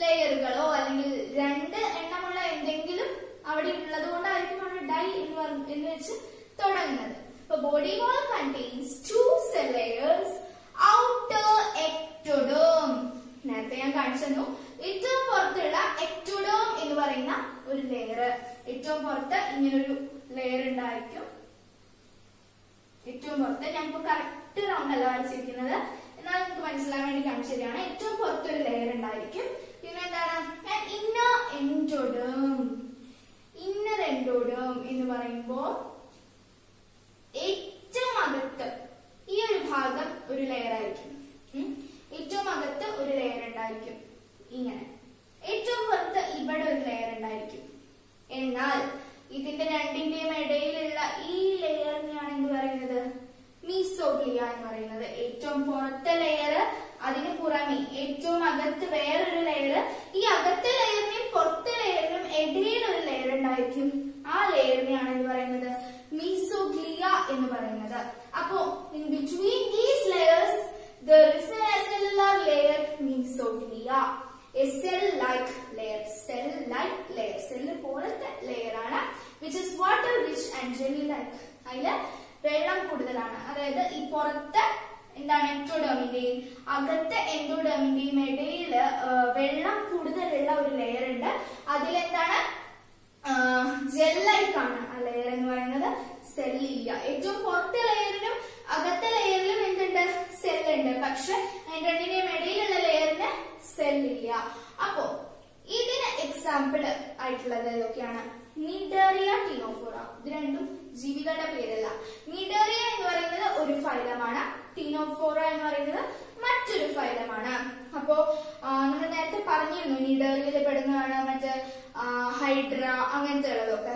A: ലെയറുകളോ അല്ലെങ്കിൽ രണ്ട് എണ്ണമുള്ള എന്തെങ്കിലും അവിടെ ഉള്ളത് കൊണ്ടായിരിക്കും അവിടെ ഡൈ എന്ന് പറഞ്ഞു എന്ന് വെച്ച് തുടങ്ങുന്നത്. അപ്പൊ body wall contains two cell layers, outer ectoderm. നേരത്തെ ഞാൻ കാണിച്ചു ഏറ്റവും പുറത്തുള്ള എക്ടോഡോം എന്ന് പറയുന്ന ഒരു ലെയർ ഏറ്റവും പുറത്ത് ഇങ്ങനൊരു ലെയർ ഉണ്ടായിരിക്കും. ഏറ്റവും പുറത്ത് ഞാനിപ്പോ കറക്റ്റ് റൗണ്ട് അല്ല വരച്ചിരിക്കുന്നത് എന്നാൽ നിങ്ങൾക്ക് മനസ്സിലാകാൻ ശരിയാണ്. ഏറ്റവും പുറത്തൊരു ലെയർ ഉണ്ടായിരിക്കും. പിന്നെ എന്താണ്? ഇന്നർ എൻഡോഡേം ഇന്നർ എൻഡോഡേം എന്ന് പറയുമ്പോ ഏറ്റവും അകത്ത് ഈ ഒരു ഭാഗം ഒരു ലെയർ ആയിരിക്കും. ഏറ്റവും അകത്ത് ഒരു ലെയർ ഉണ്ടായിരിക്കും. ഇങ്ങനെ. ഏറ്റവും പുറത്ത് ഇവിടെ ഒരു ലെയർ ഉണ്ടായിരിക്കും. എന്നാൽ ഇതിന്റെ രണ്ടിന്റെയും ഇടയിലുള്ള ഈ ലെയറിനെയാണ് എന്ത് പറയുന്നത്? മീസോഗ്ലിയ എന്ന് പറയുന്നത്. ഏറ്റവും പുറത്തെ ലെയർ അതിന് പുറമെ ഏറ്റവും അകത്ത് വേറൊരു ലെയർ ഈ അകത്തെ ലെയറിനും പുറത്തെ ലെയറിനും ഇടയിൽ ഒരു ലെയർ ഉണ്ടായിരിക്കും. ആ ലെയറിനെയാണ് എന്ത് പറയുന്നത്? മീസോഗ്ലിയ എന്ന് പറയുന്നത്. അപ്പോ in between these layers there is a cellular layer mesoglea a cell like layer cell like layer cell പോലത്തെ ലെയർ ആണ് which is water rich and jelly like അതിൽ വെള്ളം കൂടുതലാണ്. അതായത് ഈ പുറത്തെ എന്താണ് എൻഡോഡേമിന്റെയും അകത്തെ എൻഡോഡേമിന്റെയും ഇടയിൽ വെള്ളം കൂടുതലുള്ള ഒരു ലെയർ ഉണ്ട്. അതിലെന്താണ്? ജെല്ലൈക്കാണ് ആ ലെയർ എന്ന് പറയുന്നത്. സെല്ലില്ല. ഏറ്റവും പുറത്തെ ലെയറിനും അകത്തെ ലെയറിലും എന്തുണ്ട്? സെല്ലുണ്ട്. പക്ഷെ രണ്ടിന്റെയും ഇടയിലുള്ള ലെയറിന് സെല്ലില്ല. അപ്പോ ഇതിന് എക്സാമ്പിൾ ആയിട്ടുള്ളത് ഏതൊക്കെയാണ്? നിഡേറിയ ടീനോഫോറ ഇത് രണ്ടും ജീവികളുടെ പേരല്ല. നിഡേറിയ എന്ന് പറയുന്നത് ഒരു ഫൈലമാണ്. ടീനോഫോറ എന്ന് പറയുന്നത് മറ്റൊരു ഫൈലമാണ് അപ്പോ നമ്മൾ നേരത്തെ പറഞ്ഞിരുന്നു നീഡറിൽ പെടുന്നതാണ് മറ്റേ ഹൈഡ്ര അങ്ങനത്തെ ഉള്ളതൊക്കെ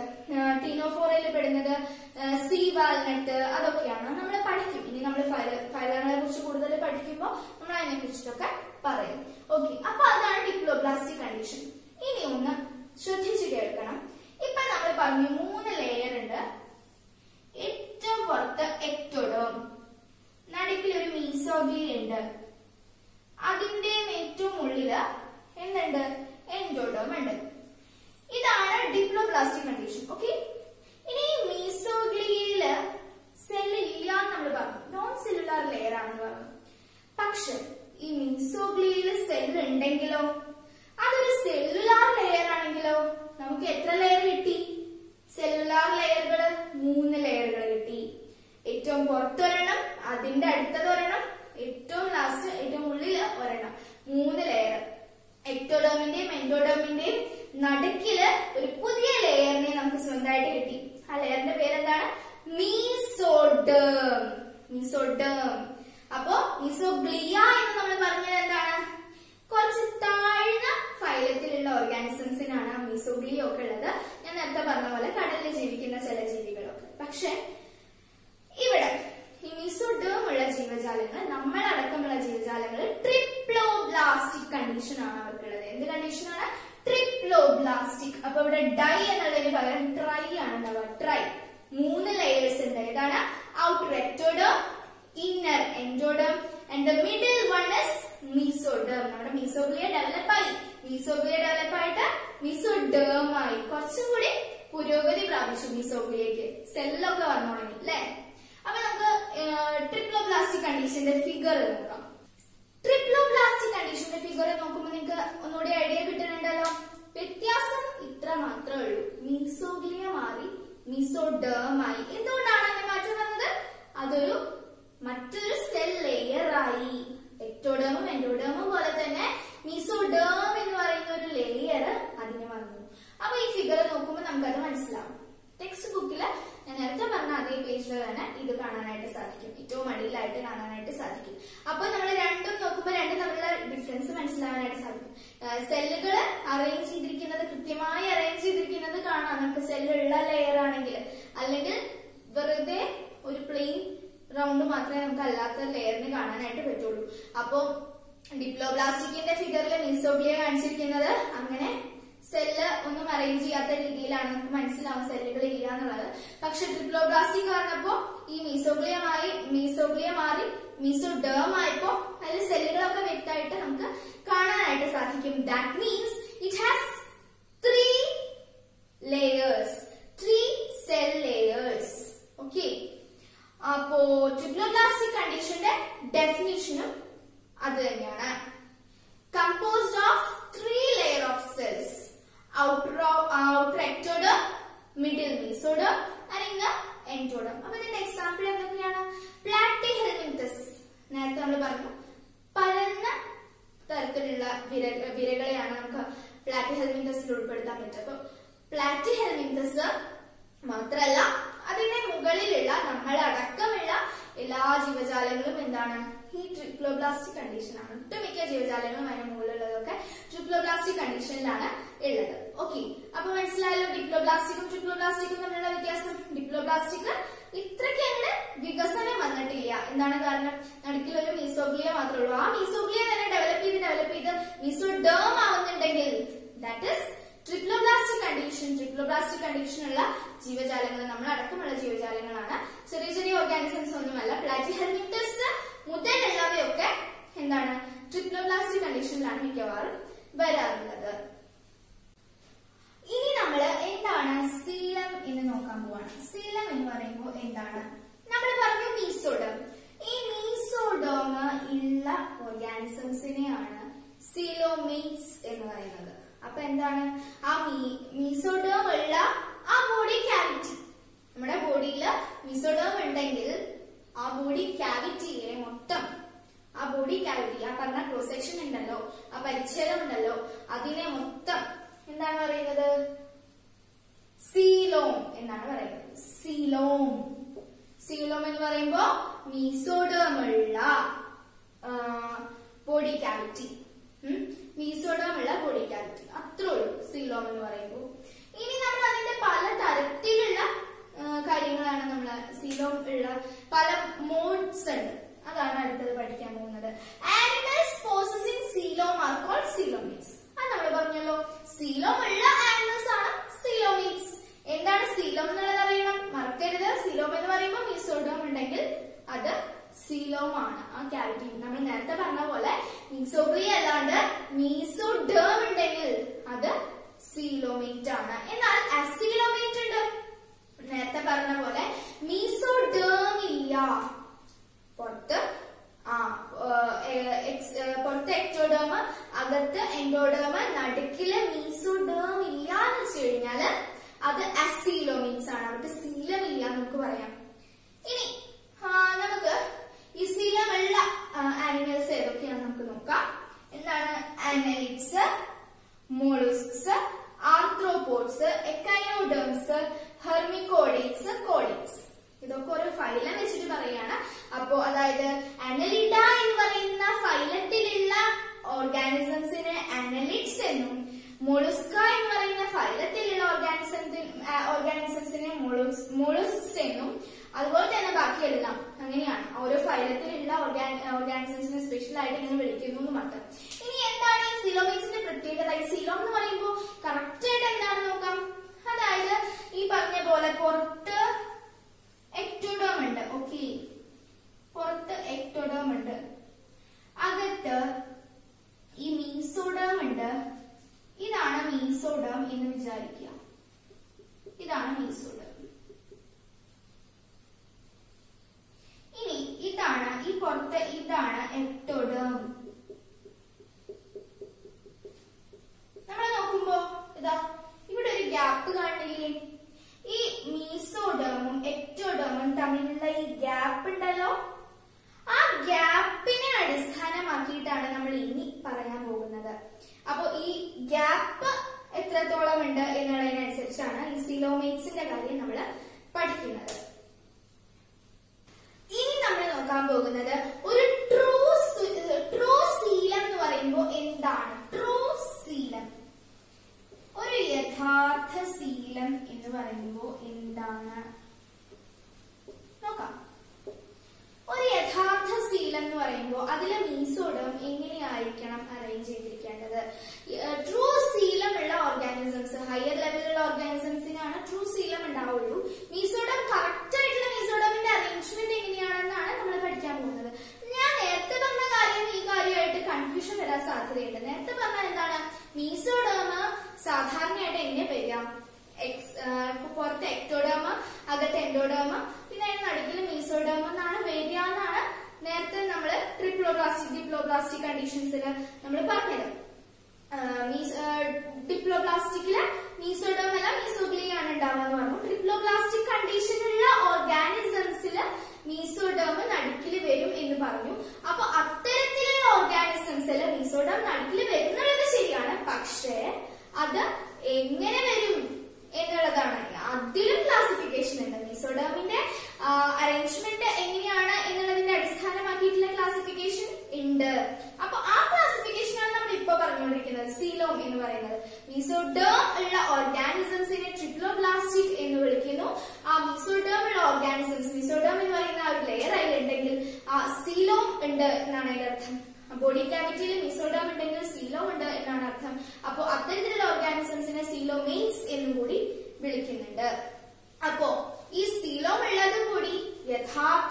A: ടീനോഫോറയിൽ പെടുന്നത് സി വാൽനട്ട് അതൊക്കെയാണ് നമ്മൾ പഠിക്കും. ഇനി നമ്മൾ ഫൈലങ്ങളെ കുറിച്ച് കൂടുതൽ പഠിക്കുമ്പോൾ നമ്മൾ അതിനെ കുറിച്ചിട്ടൊക്കെ പറയും. ഓക്കെ അപ്പൊ അതാണ് ഡിപ്ലോബ്ലാസ്റ്റിക് കണ്ടീഷൻ. ഇനി ഒന്ന് ശ്രദ്ധിച്ചു കേൾക്കണം. ഇപ്പൊ നമ്മൾ പറഞ്ഞു മൂന്ന് ലെയർ ഉണ്ട്. ഏറ്റവും പുറത്ത് എക്ടോഡോം. നടുക്കിൽ ഒരു മീസോഗ്ലി ഉണ്ട് അതിന്റെ ഏറ്റവും ഉള്ളിൽ എന്തുണ്ട്? എൻഡോഡോം ഉണ്ട് ഇതാണ് ഡിപ്ലോബ്ലാസ്റ്റിക് കണ്ടീഷൻ ഓക്കെ? ഇനി ഈ മീസോഗ്ലിയയിൽ സെല്ല് ഇല്ല എന്ന് നമ്മൾ പറഞ്ഞു. നോൺ സെല്ലുലാർ ലെയർ ആണെന്ന് പറഞ്ഞു. പക്ഷെ ഈ മീസോഗ്ലിയയിൽ സെല്ല് ഉണ്ടെങ്കിലോ? അതൊരു സെല്ലുലാർ ലെയർ ആണെങ്കിലോ? നമുക്ക് എത്ര ലെയർ കിട്ടി? സെല്ലുലാർ ലെയറുകൾ മൂന്ന് ലെയറുകൾ കിട്ടി. ഏറ്റവും പുറത്തൊരെണ്ണം അതിന്റെ അടുത്തത് ഒരെണ്ണം ഏറ്റവും ലാസ്റ്റ് ഏറ്റവും ഉള്ളിൽ ഒരെണ്ണം. മൂന്ന് ലെയർ എക്ടോഡോമിന്റെയും എൻഡോഡോമിന്റെയും നടുക്കിൽ ഒരു പുതിയ ലെയറിനെ നമുക്ക് സ്വന്തമായിട്ട് കിട്ടി. ആ ലെയറിന്റെ പേരെന്താണ്? മീസോഡേം മീസോഡേം അപ്പോ മീസോഗ്ലിയ എന്ന് നമ്മൾ പറഞ്ഞത് എന്താണ്? കുറച്ച് താഴ്ന്ന ഫൈലത്തിലുള്ള ഓർഗാനിസംസിനാണ് മീസോഗ്ലിയ ഒക്കെ ഉള്ളത്. ഞാൻ നേരത്തെ പറഞ്ഞ പോലെ കടലിൽ ജീവിക്കുന്ന ചില ജീവികളൊക്കെ. പക്ഷെ ഇവിടെ ഈ ഉള്ള ജീവജാലങ്ങൾ നമ്മളടക്കമുള്ള ജീവജാലങ്ങൾ ട്രിപ്ലോബ്ലാസ്റ്റിക് കണ്ടീഷൻ ആണ് അവർക്കുള്ളത്. എന്ത് കണ്ടീഷനാണ് ട്രിപ്ലോബ്ലാസ്റ്റിക് അപ്പൊ ഇവിടെ ഡൈ എന്നുള്ളതിന് പകരം ട്രൈ ആണ് ഉണ്ടാവുക ട്രൈ. മൂന്ന് ലെയേഴ്സ് ഉണ്ട്. ഏതാണ്? Outer ectoderm inner endoderm and the middle one is mesoderm നമ്മുടെ മീസോഗ്ലിയ ഡെവലപ്പ് ആയി. മീസോഗ്ലിയ ഡെവലപ്പ് ആയിട്ട് മീസോഡേം ആയി. കുറച്ചും കൂടി പുരോഗതി പ്രാപിച്ചു മീസോഗ്ലിയക്ക് സെല്ലൊക്കെ വന്നു തുടങ്ങി അല്ലേ? അപ്പൊ നമുക്ക് ട്രിപ്ലോബ്ലാസ്റ്റിക് കണ്ടീഷന്റെ ഫിഗർ നോക്കാം. ട്രിപ്ലോബ്ലാസ്റ്റിക് കണ്ടീഷന്റെ ഫിഗർ നോക്കുമ്പോൾ നിങ്ങൾക്ക് ഒന്നുകൂടി ഐഡിയ കിട്ടുന്നുണ്ടല്ലോ? വ്യത്യാസം ഇത്ര മാത്രമേ ഉള്ളൂ. മീസോഗ്ലിയ മാറി മീസോഡേം ആയി. എന്തുകൊണ്ടാണ് അതിന്റെ മാറ്റം വന്നത്? അതൊരു മറ്റൊരു സെൽ ലെയർ ആയി. എക്ടോഡേമും എൻഡോഡേമും പോലെ തന്നെ മീസോഡേം എന്ന് പറയുന്ന ഒരു ലെയർ അതിന് വന്നു. അപ്പൊ ഈ ഫിഗർ നോക്കുമ്പോൾ നമുക്കത് മനസ്സിലാവും. ടെക്സ്റ്റ് ബുക്കിൽ ഞാൻ നേരത്തെ പറഞ്ഞ അതേ പേജിൽ തന്നെ ഇത് കാണാനായിട്ട് സാധിക്കും. ഏറ്റവും അടിയിലായിട്ട് കാണാനായിട്ട് സാധിക്കും. അപ്പൊ നമ്മൾ രണ്ടും നോക്കുമ്പോൾ രണ്ടും തമ്മിലുള്ള ഡിഫറൻസ് മനസ്സിലാവാനായിട്ട് സാധിക്കും. സെല്ലുകൾ അറേഞ്ച് ചെയ്തിരിക്കുന്നത് കൃത്യമായി അറേഞ്ച് ചെയ്തിരിക്കുന്നത് കാണാം. നമുക്ക് സെല്ലുള്ള ലെയർ ആണെങ്കിൽ അല്ലെങ്കിൽ വെറുതെ ഒരു പ്ലെയിൻ റൗണ്ട് മാത്രമേ നമുക്ക് അല്ലാത്ത ലെയറിന് കാണാനായിട്ട് പറ്റുള്ളൂ. അപ്പോ ഡിപ്ലോബ്ലാസ്റ്റിക്കിന്റെ ഫിഗറിൽ മീസോഗ്ലിയ കാണിച്ചിരിക്കുന്നത് അങ്ങനെ സെല്ല് ഒന്നും അറേഞ്ച് ചെയ്യാത്ത രീതിയിലാണ് നമുക്ക് മനസ്സിലാവും സെല്ലുകൾ ഇല്ല എന്നുള്ളത്. പക്ഷെ ട്രിപ്ലോബ്ലാസ്റ്റിക് പറഞ്ഞപ്പോ ഈ മീസോഗ്ലിയമായി മീസോഗ്ലിയ മാറി മീസോഡേം ആയപ്പോ അതിൽ സെല്ലുകളൊക്കെ വ്യക്തമായിട്ട് നമുക്ക് കാണാനായിട്ട് സാധിക്കും. That means it has three layers three cell layers okay അപ്പോ ട്രിപ്ലോബ്ലാസ്റ്റിക് കണ്ടീഷന്റെ ഡെഫിനിഷനും അത് തന്നെയാണ്. Composed of three layer of cells. Outer outer ectoderm middle mesoderm and in the endoderm അപ്പൊ ഇതിന്റെ എക്സാമ്പിൾ എന്തൊക്കെയാണ്? Platyhelminthes നേരത്തെ നമ്മൾ പറഞ്ഞു പരന്ന വിര വിരകളെയാണ് നമുക്ക് പ്ലാറ്റി ഹെൽമിന്തസിൽ ഉൾപ്പെടുത്താൻ പറ്റുക. പ്ലാറ്റി ഹെൽമിന്തസ് മാത്രല്ല അതിന്റെ മുകളിലുള്ള നമ്മളടക്കമുള്ള എല്ലാ ജീവജാലങ്ങളും എന്താണ്? ഈ ട്രിപ്ലോബ്ലാസ്റ്റിക് കണ്ടീഷനാണ് ഒട്ടുമിക്ക ജീവജാലങ്ങളും അതിന് മുകളിലുള്ളതൊക്കെ ട്രിപ്ലോബ്ലാസ്റ്റിക് കണ്ടീഷനിലാണ് ഉള്ളത്. ഓക്കെ അപ്പൊ മനസ്സിലായല്ലോ ഡിപ്ലോബ്ലാസ്റ്റിക്കും ട്രിപ്ലോബ്ലാസ്റ്റിക്കും തമ്മിലുള്ള വ്യത്യാസം. ഡിപ്ലോബ്ലാസ്റ്റിക് ഇത്രയ്ക്ക് അങ്ങനെ വികസനം വന്നിട്ടില്ല. എന്താണ് കാരണം? നടുക്കിൽ ഒരു മീസോഗ്ലിയ മാത്രമേ ഉള്ളൂ. ആ മീസോഗ്ലിയ തന്നെ ഡെവലപ്പ് ചെയ്ത് ഡെവലപ്പ് ചെയ്ത് mesoderm ആവുന്നുണ്ടെങ്കിൽ that is triploblastic condition triploblastic condition ഉള്ള ജീവജാലങ്ങൾ നമ്മൾ അടക്കമുള്ള ജീവജാലങ്ങളാണ്. ചെറിയ ചെറിയ ഓർഗാനിസംസ് ഒന്നുമല്ല. പ്ലാറ്റിഹെൽമിറ്റസ് മുതലുള്ളവയൊക്കെ എന്താണ്? ട്രിപ്ലോബ്ലാസ്റ്റിക് കണ്ടീഷനിലാണ് മിക്കവാറും വരാറുള്ളത്. ഇനി നമ്മൾ എന്താണ് സീലം എന്ന് നോക്കാൻ പോവാണ്. സീലം എന്ന് പറയുമ്പോൾ എന്താണ്? നമ്മൾ പറഞ്ഞു മീസോഡം ഈ മീസോഡോമ ഉള്ള ഓർഗാനിസംസിനെയാണ് സീലോമേറ്റ്സ് എന്ന് പറയുന്നത്. അപ്പൊ എന്താണ്? ആ മീസോഡോം ഉള്ള ആ ബോഡി ക്യാവിറ്റി നമ്മുടെ ബോഡിയിൽ മീസോഡോം ഉണ്ടെങ്കിൽ ആ ബോഡി ക്യാവിറ്റിയെ മൊത്തം ആ ബോഡി ക്യാവിറ്റി ആ പറഞ്ഞ ക്രോസ് സെക്ഷൻ ഉണ്ടല്ലോ ആ പരിച്ഛേദം ഉണ്ടല്ലോ അതിനെ മൊത്തം എന്താണ് പറയുന്നത്? സീലോം എന്നാണ് പറയുന്നത്. സീലോം സീലോം എന്ന് പറയുമ്പോ മീസോഡമുള്ള ബോഡി ക്യാവിറ്റി മീസോഡമുള്ള ബോഡി ക്യാവിറ്റി അത്രേ ഉള്ളൂ സീലോം എന്ന് പറയുമ്പോൾ ഇനി നമ്മൾ അതിന്റെ പല തരത്തിലുള്ള കാര്യങ്ങളാണ് നമ്മൾ സീലോം ഉള്ള പല മോഡ്സ് ഉണ്ട്. അതാണ് അടുത്തത് പഠിക്കാൻ പോകുന്നത്. ആനിമൽസ് പോസസിംഗ് സീലോമാർ കോൾഡ് സീലോമീറ്റ്സ് അത് നമ്മൾ പറഞ്ഞല്ലോ. സീലോം ഉള്ള ആനിമൽസ് ആണ് സീലോമീറ്റ്സ് എന്താണ് സീലോം എന്നുള്ളത് അറിയണം? മറക്കരുത്. സീലോം എന്ന് പറയുമ്പോൾ മീസോഡോം ഉണ്ടെങ്കിൽ അത് സീലോം ആണ്. ആ ക്യാവിറ്റി നമ്മൾ നേരത്തെ പറഞ്ഞ പോലെ മീസോഗ്ലി അല്ലാണ്ട് മീസോഡേം ഉണ്ടെങ്കിൽ അത് സീലോമേറ്റ് ആണ്. എന്നാൽ അസീലോമേറ്റ് ഉണ്ട്. നേരത്തെ പറഞ്ഞ പോലെ മീസോഡേം ഇല്ല. പുറത്ത് ആ പുറത്ത് എക്ടോഡേമ അകത്ത് എൻഡോഡേമ നടുക്കിൽ മീസോഡേം ഇല്ല എന്ന് വെച്ച് കഴിഞ്ഞാൽ അത് അസീലോമീറ്റ്സ് ആണ്. അവർക്ക് സീലം ഇല്ല നമുക്ക് പറയാം. ഇനി നമുക്ക് ഈ സീലമുള്ള ആനിമൽസ് ഏതൊക്കെയാണ് നമുക്ക് നോക്കാം. എന്താണ്? അനലിറ്റ്സ് മോളുസ്ക്സ് ആർത്രോപോഡ്സ് എക്കൈനോഡേംസ് ഹെർമിക്കോഡിക്സ് കോഡിക്സ് ഇതൊക്കെ ഒരു ഫൈലം വെച്ചിട്ട് പറയാണ്. അപ്പോ അതായത് അനലിഡ എന്ന് പറയുന്ന ഫൈലത്തിലുള്ള ഓർഗാനിസംസിന് അനലിഡ്സ് എന്നും മൊളുസ്ക എന്ന് പറയുന്ന ഫൈലത്തിലുള്ള ഓർഗാനിസത്തിന് ഓർഗാനിസംസിനെ മൊളുസ്ക്സ് എന്നും അതുപോലെ തന്നെ ബാക്കിയെല്ലാം അങ്ങനെയാണ്. ഓരോ ഫൈലത്തിലുള്ള ഓർഗാനിസംസിനെ സ്പെഷ്യൽ ആയിട്ട് ഇങ്ങനെ വിളിക്കുന്നു മാത്രം. ഇനി എന്താണ് ഈ സിലോമിക്സിന്റെ പ്രത്യേകത? ഈ സിലോം എന്ന് പറയുമ്പോൾ കറക്റ്റ് ആയിട്ട് എന്താണ് നോക്കാം. അതായത് ഈ പറഞ്ഞ പോലെ പുറത്ത് എക്ടോഡോം ഉണ്ട് ഓക്കെ പുറത്ത് എക്ടോഡോം ഉണ്ട്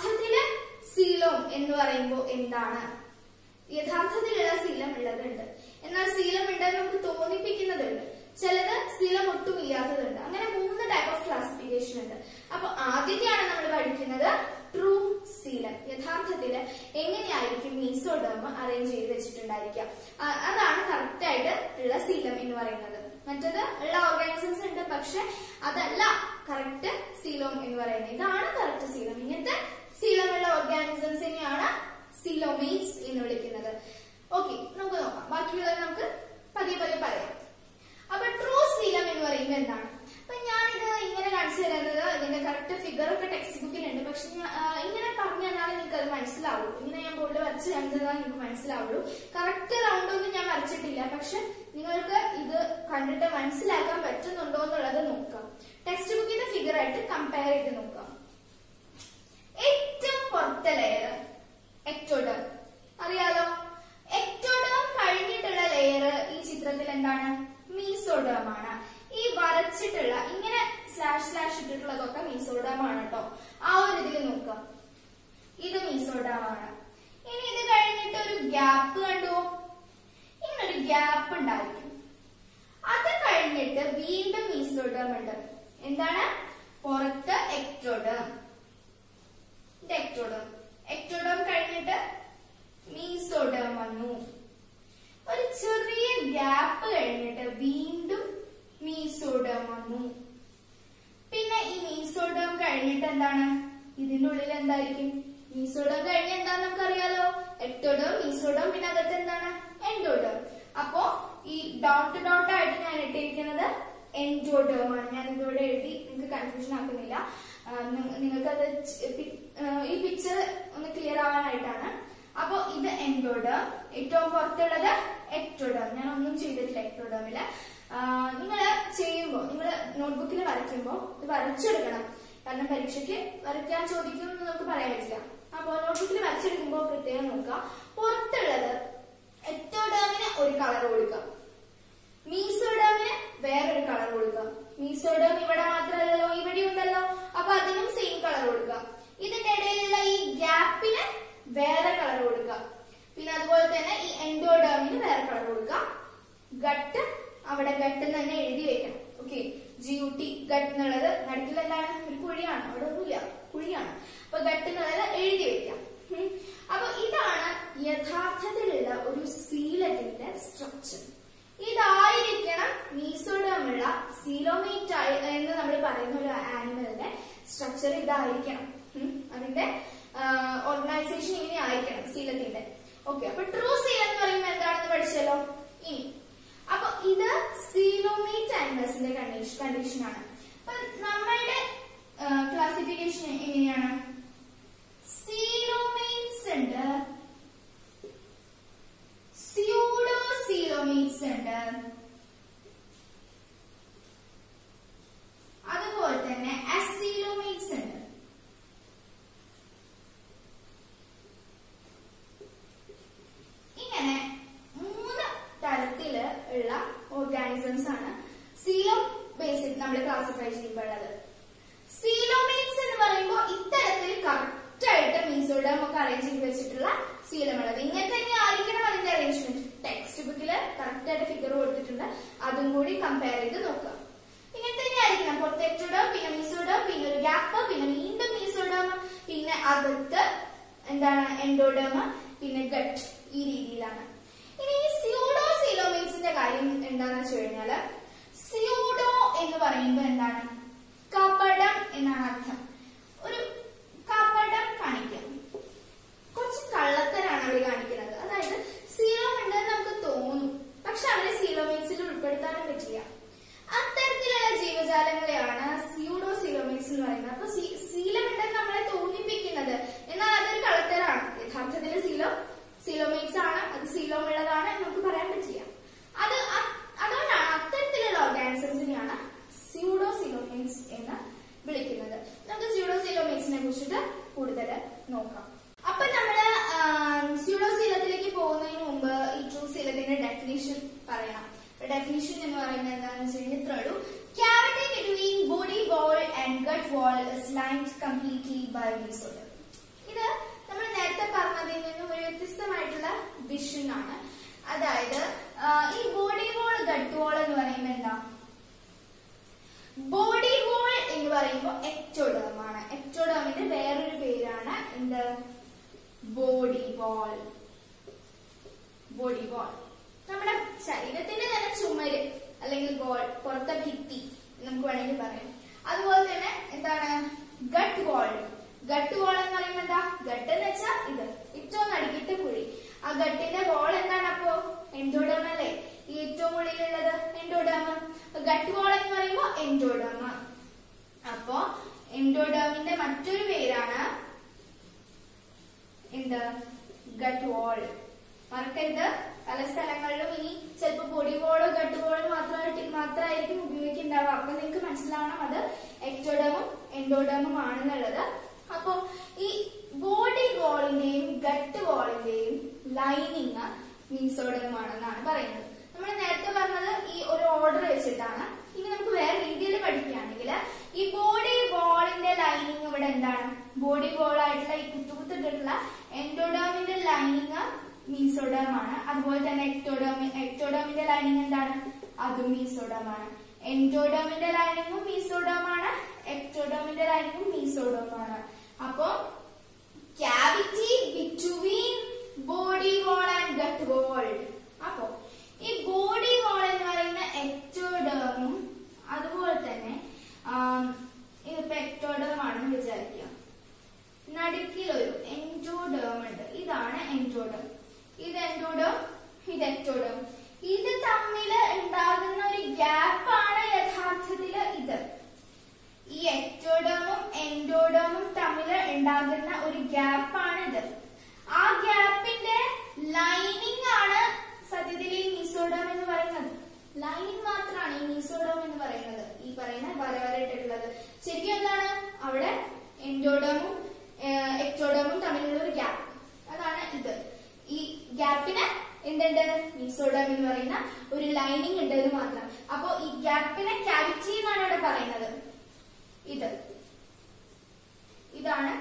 A: യഥാർത്ഥത്തിൽ സീലോം എന്ന് പറയുമ്പോൾ എന്താണ്? യഥാർത്ഥത്തിലുള്ള സീലം ഉള്ളതുണ്ട് എന്നാൽ സീലം ഉണ്ടെന്ന് നമുക്ക് തോന്നിപ്പിക്കുന്നതുണ്ട്. ചിലത് സീലം ഒട്ടും ഇല്ലാത്തതുണ്ട് അങ്ങനെ മൂന്ന് ടൈപ്പ് ഓഫ് ക്ലാസിഫിക്കേഷൻ ഉണ്ട്. അപ്പൊ ആദ്യത്തെയാണ് നമ്മൾ പഠിക്കുന്നത് ട്രൂ സീലം. യഥാർത്ഥത്തിൽ എങ്ങനെയായിരിക്കും മീസോഡോമ അറേഞ്ച് ചെയ്ത് വെച്ചിട്ടുണ്ടായിരിക്കുക. അതാണ് കറക്റ്റ് ആയിട്ട് ഉള്ള സീലം എന്ന് പറയുന്നത്. മറ്റത് ഉള്ള ഓർഗാനിസംസ് ഉണ്ട് പക്ഷെ അതല്ല കറക്റ്റ് സീലോം എന്ന് പറയുന്നത്. ഇതാണ് കറക്റ്റ് സീലം. ഇങ്ങനത്തെ സീലമുള്ള ഓർഗാനിസംസിനെയാണ് സിലോമീൻസ് എന്ന് വിളിക്കുന്നത്. ഓക്കെ നമുക്ക് നോക്കാം. ബാക്കിയുള്ളത് നമുക്ക് പതിയെ പതിയെ പറയാം. അപ്പൊ ട്രൂ സീലം എന്ന് പറയുമ്പോൾ എന്താണ്? അപ്പൊ ഞാനിത് ഇങ്ങനെ കാണിച്ചു തരുന്നത് ഇതിന്റെ കറക്റ്റ് ഫിഗർ ഒക്കെ ടെക്സ്റ്റ് ബുക്കിലുണ്ട് പക്ഷെ ഇങ്ങനെ പറഞ്ഞു തന്നാലേ നിങ്ങൾക്ക് അത് മനസ്സിലാവുള്ളൂ ഇങ്ങനെ ഞാൻ ബോർഡിൽ വരച്ച് കാണിച്ചതാ നിങ്ങൾക്ക് മനസ്സിലാവുള്ളൂ. കറക്റ്റ് റൗണ്ട് ഒന്നും ഞാൻ വരച്ചിട്ടില്ല. പക്ഷെ നിങ്ങൾക്ക് ഇത് കണ്ടിട്ട് മനസ്സിലാക്കാൻ പറ്റുന്നുണ്ടോ എന്നുള്ളത് നോക്കാം. ടെക്സ്റ്റ് ബുക്കിന്റെ ഫിഗർ ആയിട്ട് കമ്പയർ ചെയ്ത് നോക്കാം. ഏറ്റവും പുറത്തെ ലെയർ എക്ടോഡം അറിയാലോ? എക്ടോഡം കഴിഞ്ഞിട്ടുള്ള ലെയർ ഈ ചിത്രത്തിൽ എന്താണ്? മീസോഡം ആണ് ഈ വരച്ചിട്ടുള്ള ഇങ്ങനെ സ്ലാഷ് സ്ലാഷ് ഇട്ടിട്ടുള്ളതൊക്കെ മീസോഡം ആണ് കേട്ടോ ആ ഒരു ഇതിൽ നോക്കാം. ഇത് മീസോഡമാണ് ഇനി ഇത് കഴിഞ്ഞിട്ട് ഒരു ഗ്യാപ്പ് കണ്ടോ? ഇങ്ങനെ ഒരു ഗ്യാപ്പ് ഉണ്ടായിരിക്കും. അത് കഴിഞ്ഞിട്ട് വീണ്ടും മീസോഡം ഉണ്ട്. എന്താണ്? പുറത്ത് എക്ടോഡം ഇത് എക്ടോഡം കഴിഞ്ഞിട്ട് മീസോഡം വന്നു. ഒരു ചെറിയ ഗ്യാപ്പ് കഴിഞ്ഞിട്ട് വീണ്ടും മീസോഡം വന്നു. പിന്നെ ഈ മീസോഡം കഴിഞ്ഞിട്ട് എന്താണ്? ഇതിന്റെ ഉള്ളിൽ എന്തായിരിക്കും? മീസോഡം കഴിഞ്ഞ എന്താന്ന് നമുക്കറിയാലോ? എക്ടോഡം മീസോഡം പിന്നെ അകത്ത് എന്താണ്? എൻഡോഡം. അപ്പോ ഈ ഡോട്ട് ഡോട്ട് ആയിട്ട് ഞാൻ ഇട്ടിരിക്കുന്നത് എൻഡോഡം ആണ്. ഞാൻ ഇതിവിടെ എഴുതി നിങ്ങൾക്ക് കൺഫ്യൂഷൻ ആക്കുന്നില്ല. നിങ്ങൾക്കത് ഈ പിക്ചർ ഒന്ന് ക്ലിയർ ആവാനായിട്ടാണ്. അപ്പൊ ഇത് എൻഡോഡം ഏറ്റവും പുറത്തുള്ളത് എക്ടോഡം ഞാൻ ഒന്നും ചെയ്തിട്ടില്ല എക്ടോഡമിൽ നിങ്ങൾ ചെയ്യുമ്പോൾ നിങ്ങൾ നോട്ട്ബുക്കിൽ വരയ്ക്കുമ്പോൾ ഇത് വരച്ചെടുക്കണം. കാരണം പരീക്ഷയ്ക്ക് വരയ്ക്കാൻ ചോദിക്കുമെന്ന് നമുക്ക് പറയാൻ പറ്റില്ല. അപ്പോൾ നോട്ട്ബുക്കിൽ വരച്ചെടുക്കുമ്പോൾ പ്രത്യേകം നോക്കുക. പുറത്തുള്ളത് എക്ടോഡമിന് ഒരു കളർ കൊടുക്കുക. മീസോഡമിന് വേറൊരു കളർ കൊടുക്കുക. മീസോഡം ഇവിടെ മാത്രമല്ലല്ലോ ഇവിടെ ഉണ്ടല്ലോ. അപ്പൊ അതിനും സെയിം കളർ കൊടുക്കുക ഇതിന്റെ ഇടയിലുള്ള ഈ ഗ്യാപ്പിന് വേറെ കളർ കൊടുക്കുക പിന്നെ അതുപോലെ തന്നെ ഈ എൻഡോഡേമിന് വേറെ കളർ കൊടുക്കുക ഗട്ട് അവിടെ ഗട്ട് തന്നെ എഴുതി വെക്കണം. Okay G U T gut എന്നുള്ളത് നടുക്കിൽ എന്താണ്? ഒരു കുഴിയാണ്. അവിടെ ഒന്നുമില്ല. കുഴിയാണ്. അപ്പൊ ഗട്ട് എന്നുള്ളത് എഴുതി വെക്കാം. അപ്പൊ ഇതാണ് യഥാർത്ഥത്തിലുള്ള ഒരു സീലത്തിന്റെ സ്ട്രക്ചർ ഇതായിരിക്കണം മീസോഡമുള്ള സീലോമീറ്റ് എന്ന് നമ്മൾ പറയുന്ന ഒരു ആനിമലിന്റെ സ്ട്രക്ചർ ഇതായിരിക്കണം. അതിന്റെ ഓർഗനൈസേഷൻ ഇങ്ങനെ ആയിരിക്കണം സീലത്തിന്റെ ഓക്കെ അപ്പൊ ട്രൂ സീൽ എന്ന് പറയുമ്പോൾ എന്താണെന്ന് പഠിച്ചല്ലോ? ഇനി. അപ്പൊ ഇത് സീലോമേറ്റ് ആനിമൽസിന്റെ കണ്ടീഷൻ കണ്ടീഷൻ ആണ്. അപ്പൊ നമ്മളുടെ ക്ലാസിഫിക്കേഷൻ എങ്ങനെയാണ്? സീലോമേറ്റ്സ് ഉണ്ട്. സ്യൂഡോ സീലോമേറ്റ്സ് ഉണ്ട്. അതുപോലെ തന്നെ അസീലോമേറ്റ്സ് ഉണ്ട്. ഇങ്ങനെ മൂന്ന് തരത്തിൽ ഉള്ള ഓർഗാനിസംസ് ആണ്. സീലോ ബേസിക് നമ്മൾ ക്ലാസിഫൈ ചെയ്യുമ്പോഴത് സീലോമീൻസ് എന്ന് പറയുമ്പോൾ ഇത്തരത്തിൽ കറക്റ്റ് ആയിട്ട് മീസോഡം ഒക്കെ അറേഞ്ച് ചെയ്ത് വെച്ചിട്ടുള്ള സീലമുള്ളത് ഇങ്ങനെ തന്നെ ആയിരിക്കണം അതിന്റെ അറേഞ്ച്മെന്റ് ടെക്സ്റ്റ് ബുക്കിൽ കറക്റ്റ് ആയിട്ട് ഫിഗർ കൊടുത്തിട്ടുണ്ട്. അതും കൂടി കമ്പയർ ചെയ്ത് നോക്കുക ഇങ്ങനെ തന്നെ ആയിരിക്കണം. പൊട്ടറ്റോഡം പിന്നെ മീസോഡം പിന്നെ ഒരു ഗ്യാപ്പ് പിന്നെ വീണ്ടും മീസോഡം പിന്നെ അകത്ത് എന്താണ് എൻഡോഡം പിന്നെ ഗട്ട് ഈ രീതിയിലാണ്. ഇനി ഈ സ്യൂഡോ സീലോമീൻസിന്റെ കാര്യം എന്താന്ന് വെച്ച് കഴിഞ്ഞാൽ സ്യൂഡോ എന്ന് പറയുമ്പോൾ എന്താണ്? കപടം എന്നാണ് അർത്ഥം. ഒരു കപടം കുറച്ച് അതായത് നമുക്ക് തോന്നും പക്ഷെ ജീവജാലങ്ങളെയാണ് സ്യൂഡോ എന്ന് പറയുന്നത്. അപ്പൊ സീലം ഉണ്ടെന്ന് നമ്മളെ തോന്നിപ്പിക്കുന്നത്. എന്നാൽ അതൊരു കള്ളത്തരാണ്. യഥാർത്ഥത്തിൽ സീലം സിലോമേറ്റ്സ് ആണ്. അത് സിലോം ഉള്ളതാണ് നമുക്ക് പറയാൻ പറ്റില്ല. അത് അതുകൊണ്ടാണ് അത്തരത്തിലുള്ള ഓർഗാനിസംസിനെയാണ് സ്യൂഡോസിലോമേറ്റ്സ് എന്ന് വിളിക്കുന്നത്. നമുക്ക് സ്യൂഡോസിലോമേറ്റ്സിനെ കുറിച്ചിട്ട് കൂടുതൽ നോക്കാം. അപ്പൊ നമ്മൾ സ്യൂഡോസീലത്തിലേക്ക് പോകുന്നതിന് മുമ്പ് ഈ ട്രൂ സീലത്തിന്റെ ഡെഫിനേഷൻ പറയാം. ഡെഫിനേഷൻ എന്ന് പറയുന്നത് എന്താണെന്ന് വെച്ച് കഴിഞ്ഞാൽ ഇത്രേ ഉള്ളൂ. Cavity between body wall and gut wall is lined completely by disorder നിന്നും ഒരു വ്യത്യസ്തമായിട്ടുള്ള വിഷൻ ആണ്. അതായത് ഈ ബോഡി വോൾ ഗട്ട് വോൾ എന്ന് പറയുമ്പോൾ എന്താ? ബോഡി വോൾ എന്ന് പറയുമ്പോൾ എക്ടോഡേം ആണ് എക്ടോഡേമിന്റെ വേറൊരു പേരാണ് എന്ത്? ബോഡി വോൾ ബോഡി വോൾ നമ്മുടെ ശരീരത്തിന്റെ തന്നെ ചുമര് അല്ലെങ്കിൽ ബോൾ പുറത്തെ ഭിത്തി നമുക്ക് വേണമെങ്കിൽ പറയാം. അതുപോലെ തന്നെ എന്താണ്? ഗട്ട് വാൾ ഗട്ട് വാൾ എന്ന് പറയുമ്പോ എന്താ? ഗട്ട് എന്ന് വെച്ചാൽ ഇത്. ഏറ്റവും നടുക്കിട്ട് കുഴി. ആ ഗട്ടിന്റെ ബോൾ എന്താണ് അപ്പോ? എൻഡോഡം അല്ലേ? ഈ ഏറ്റവും ഉള്ളിലുള്ളത് എൻഡോഡം ഗട്ട് വാൾ എന്ന് പറയുമ്പോൾ എൻഡോഡം അപ്പോ എൻഡോഡമിന്റെ മറ്റൊരു പേരാണ് എന്ത്? ഗട്ട് വാൾ മറക്കരുത്. പല സ്ഥലങ്ങളിലും ഇനി ചിലപ്പോ ബോഡി ബോളോ ഗട്ട് ബോളോ മാത്രമായിട്ട് മാത്രമായിരിക്കും ഉപയോഗിക്കുന്നുണ്ടാവുക. അപ്പൊ നിങ്ങൾക്ക് മനസ്സിലാവണം അത് എക്ടോഡമും എൻഡോഡമും ആണെന്നുള്ളത് അപ്പോ ഈ ബോഡി വോളിന്റെയും ഗട്ട് വോളിന്റെയും ലൈനിങ് മീസോഡം ആണെന്നാണ് പറയുന്നത്. നമ്മൾ നേരത്തെ പറഞ്ഞത് ഈ ഒരു ഓർഡർ വെച്ചിട്ടാണ്. ഇനി നമുക്ക് വേറെ രീതിയിൽ പഠിക്കുകയാണെങ്കിൽ ഈ ബോഡി വോളിന്റെ ലൈനിങ് ഇവിടെ എന്താണ്? ബോഡി ബോൾ ആയിട്ടുള്ള ഈ കുത്തുകുത്തിട്ടുള്ള എൻഡോഡോമിന്റെ ലൈനിങ് മീസോഡം അതുപോലെ തന്നെ എക്ടോഡോമി എക്ടോഡോമിന്റെ ലൈനിങ് എന്താണ്? അതും മീസോഡം എൻഡോഡോമിന്റെ ലൈനിങ്ങും മീസോഡം എക്ടോഡോമിന്റെ ലൈനിങ്ങും മീസോഡം അപ്പോ cavity between body wall and gut wall അപ്പോ ഈ ബോഡി വോൾ എന്ന് പറയുന്ന എക്ടോഡേമും അതുപോലെ തന്നെ ഇതിപ്പോ എക്ടോഡേം ആണെന്ന് വിചാരിക്കുക. നടുക്കിലൊരു എൻഡോഡേം ഉണ്ട്. ഇതാണ് എൻഡോഡേം ഇത് എൻഡോഡേം ഇത് എക്ടോഡേം ഇത് തമ്മിൽ ഉണ്ടാകുന്ന ഒരു ഗ്യാപ്പാണ് യഥാർത്ഥത്തിൽ ഇത്. ഈ എക്ടോഡേമും എൻഡോഡേമും തമ്മിൽ ഉണ്ടാകുന്ന ഒരു ഗ്യാപ്പാണിത്. ആ ഗ്യാപ്പിന്റെ ലൈനിങ് ആണ് സത്യത്തിൽ ഈ മീസോഡോം എന്ന് പറയുന്നത്. ലൈനിങ് മാത്രമാണ് ഈ മീസോഡോം എന്ന് പറയുന്നത്. ഈ പറയുന്ന വര വര ഇട്ടിട്ടുള്ളത്. ശരിക്കും എന്താണ്? അവിടെ എൻഡോഡോമും എക്ടോഡോമും തമ്മിലുള്ള ഒരു ഗ്യാപ്പ്. അതാണ് ഇത്. ഈ ഗ്യാപ്പിന് എന്തുണ്ട്? മീസോഡോം എന്ന് പറയുന്ന ഒരു ലൈനിങ് ഉണ്ട് എന്ന് മാത്രം. അപ്പോ ഈ ഗ്യാപ്പിനെ ക്യാവിറ്റി എന്നാണ് ഇവിടെ പറയുന്നത്. ഇത്. ഇതാണ്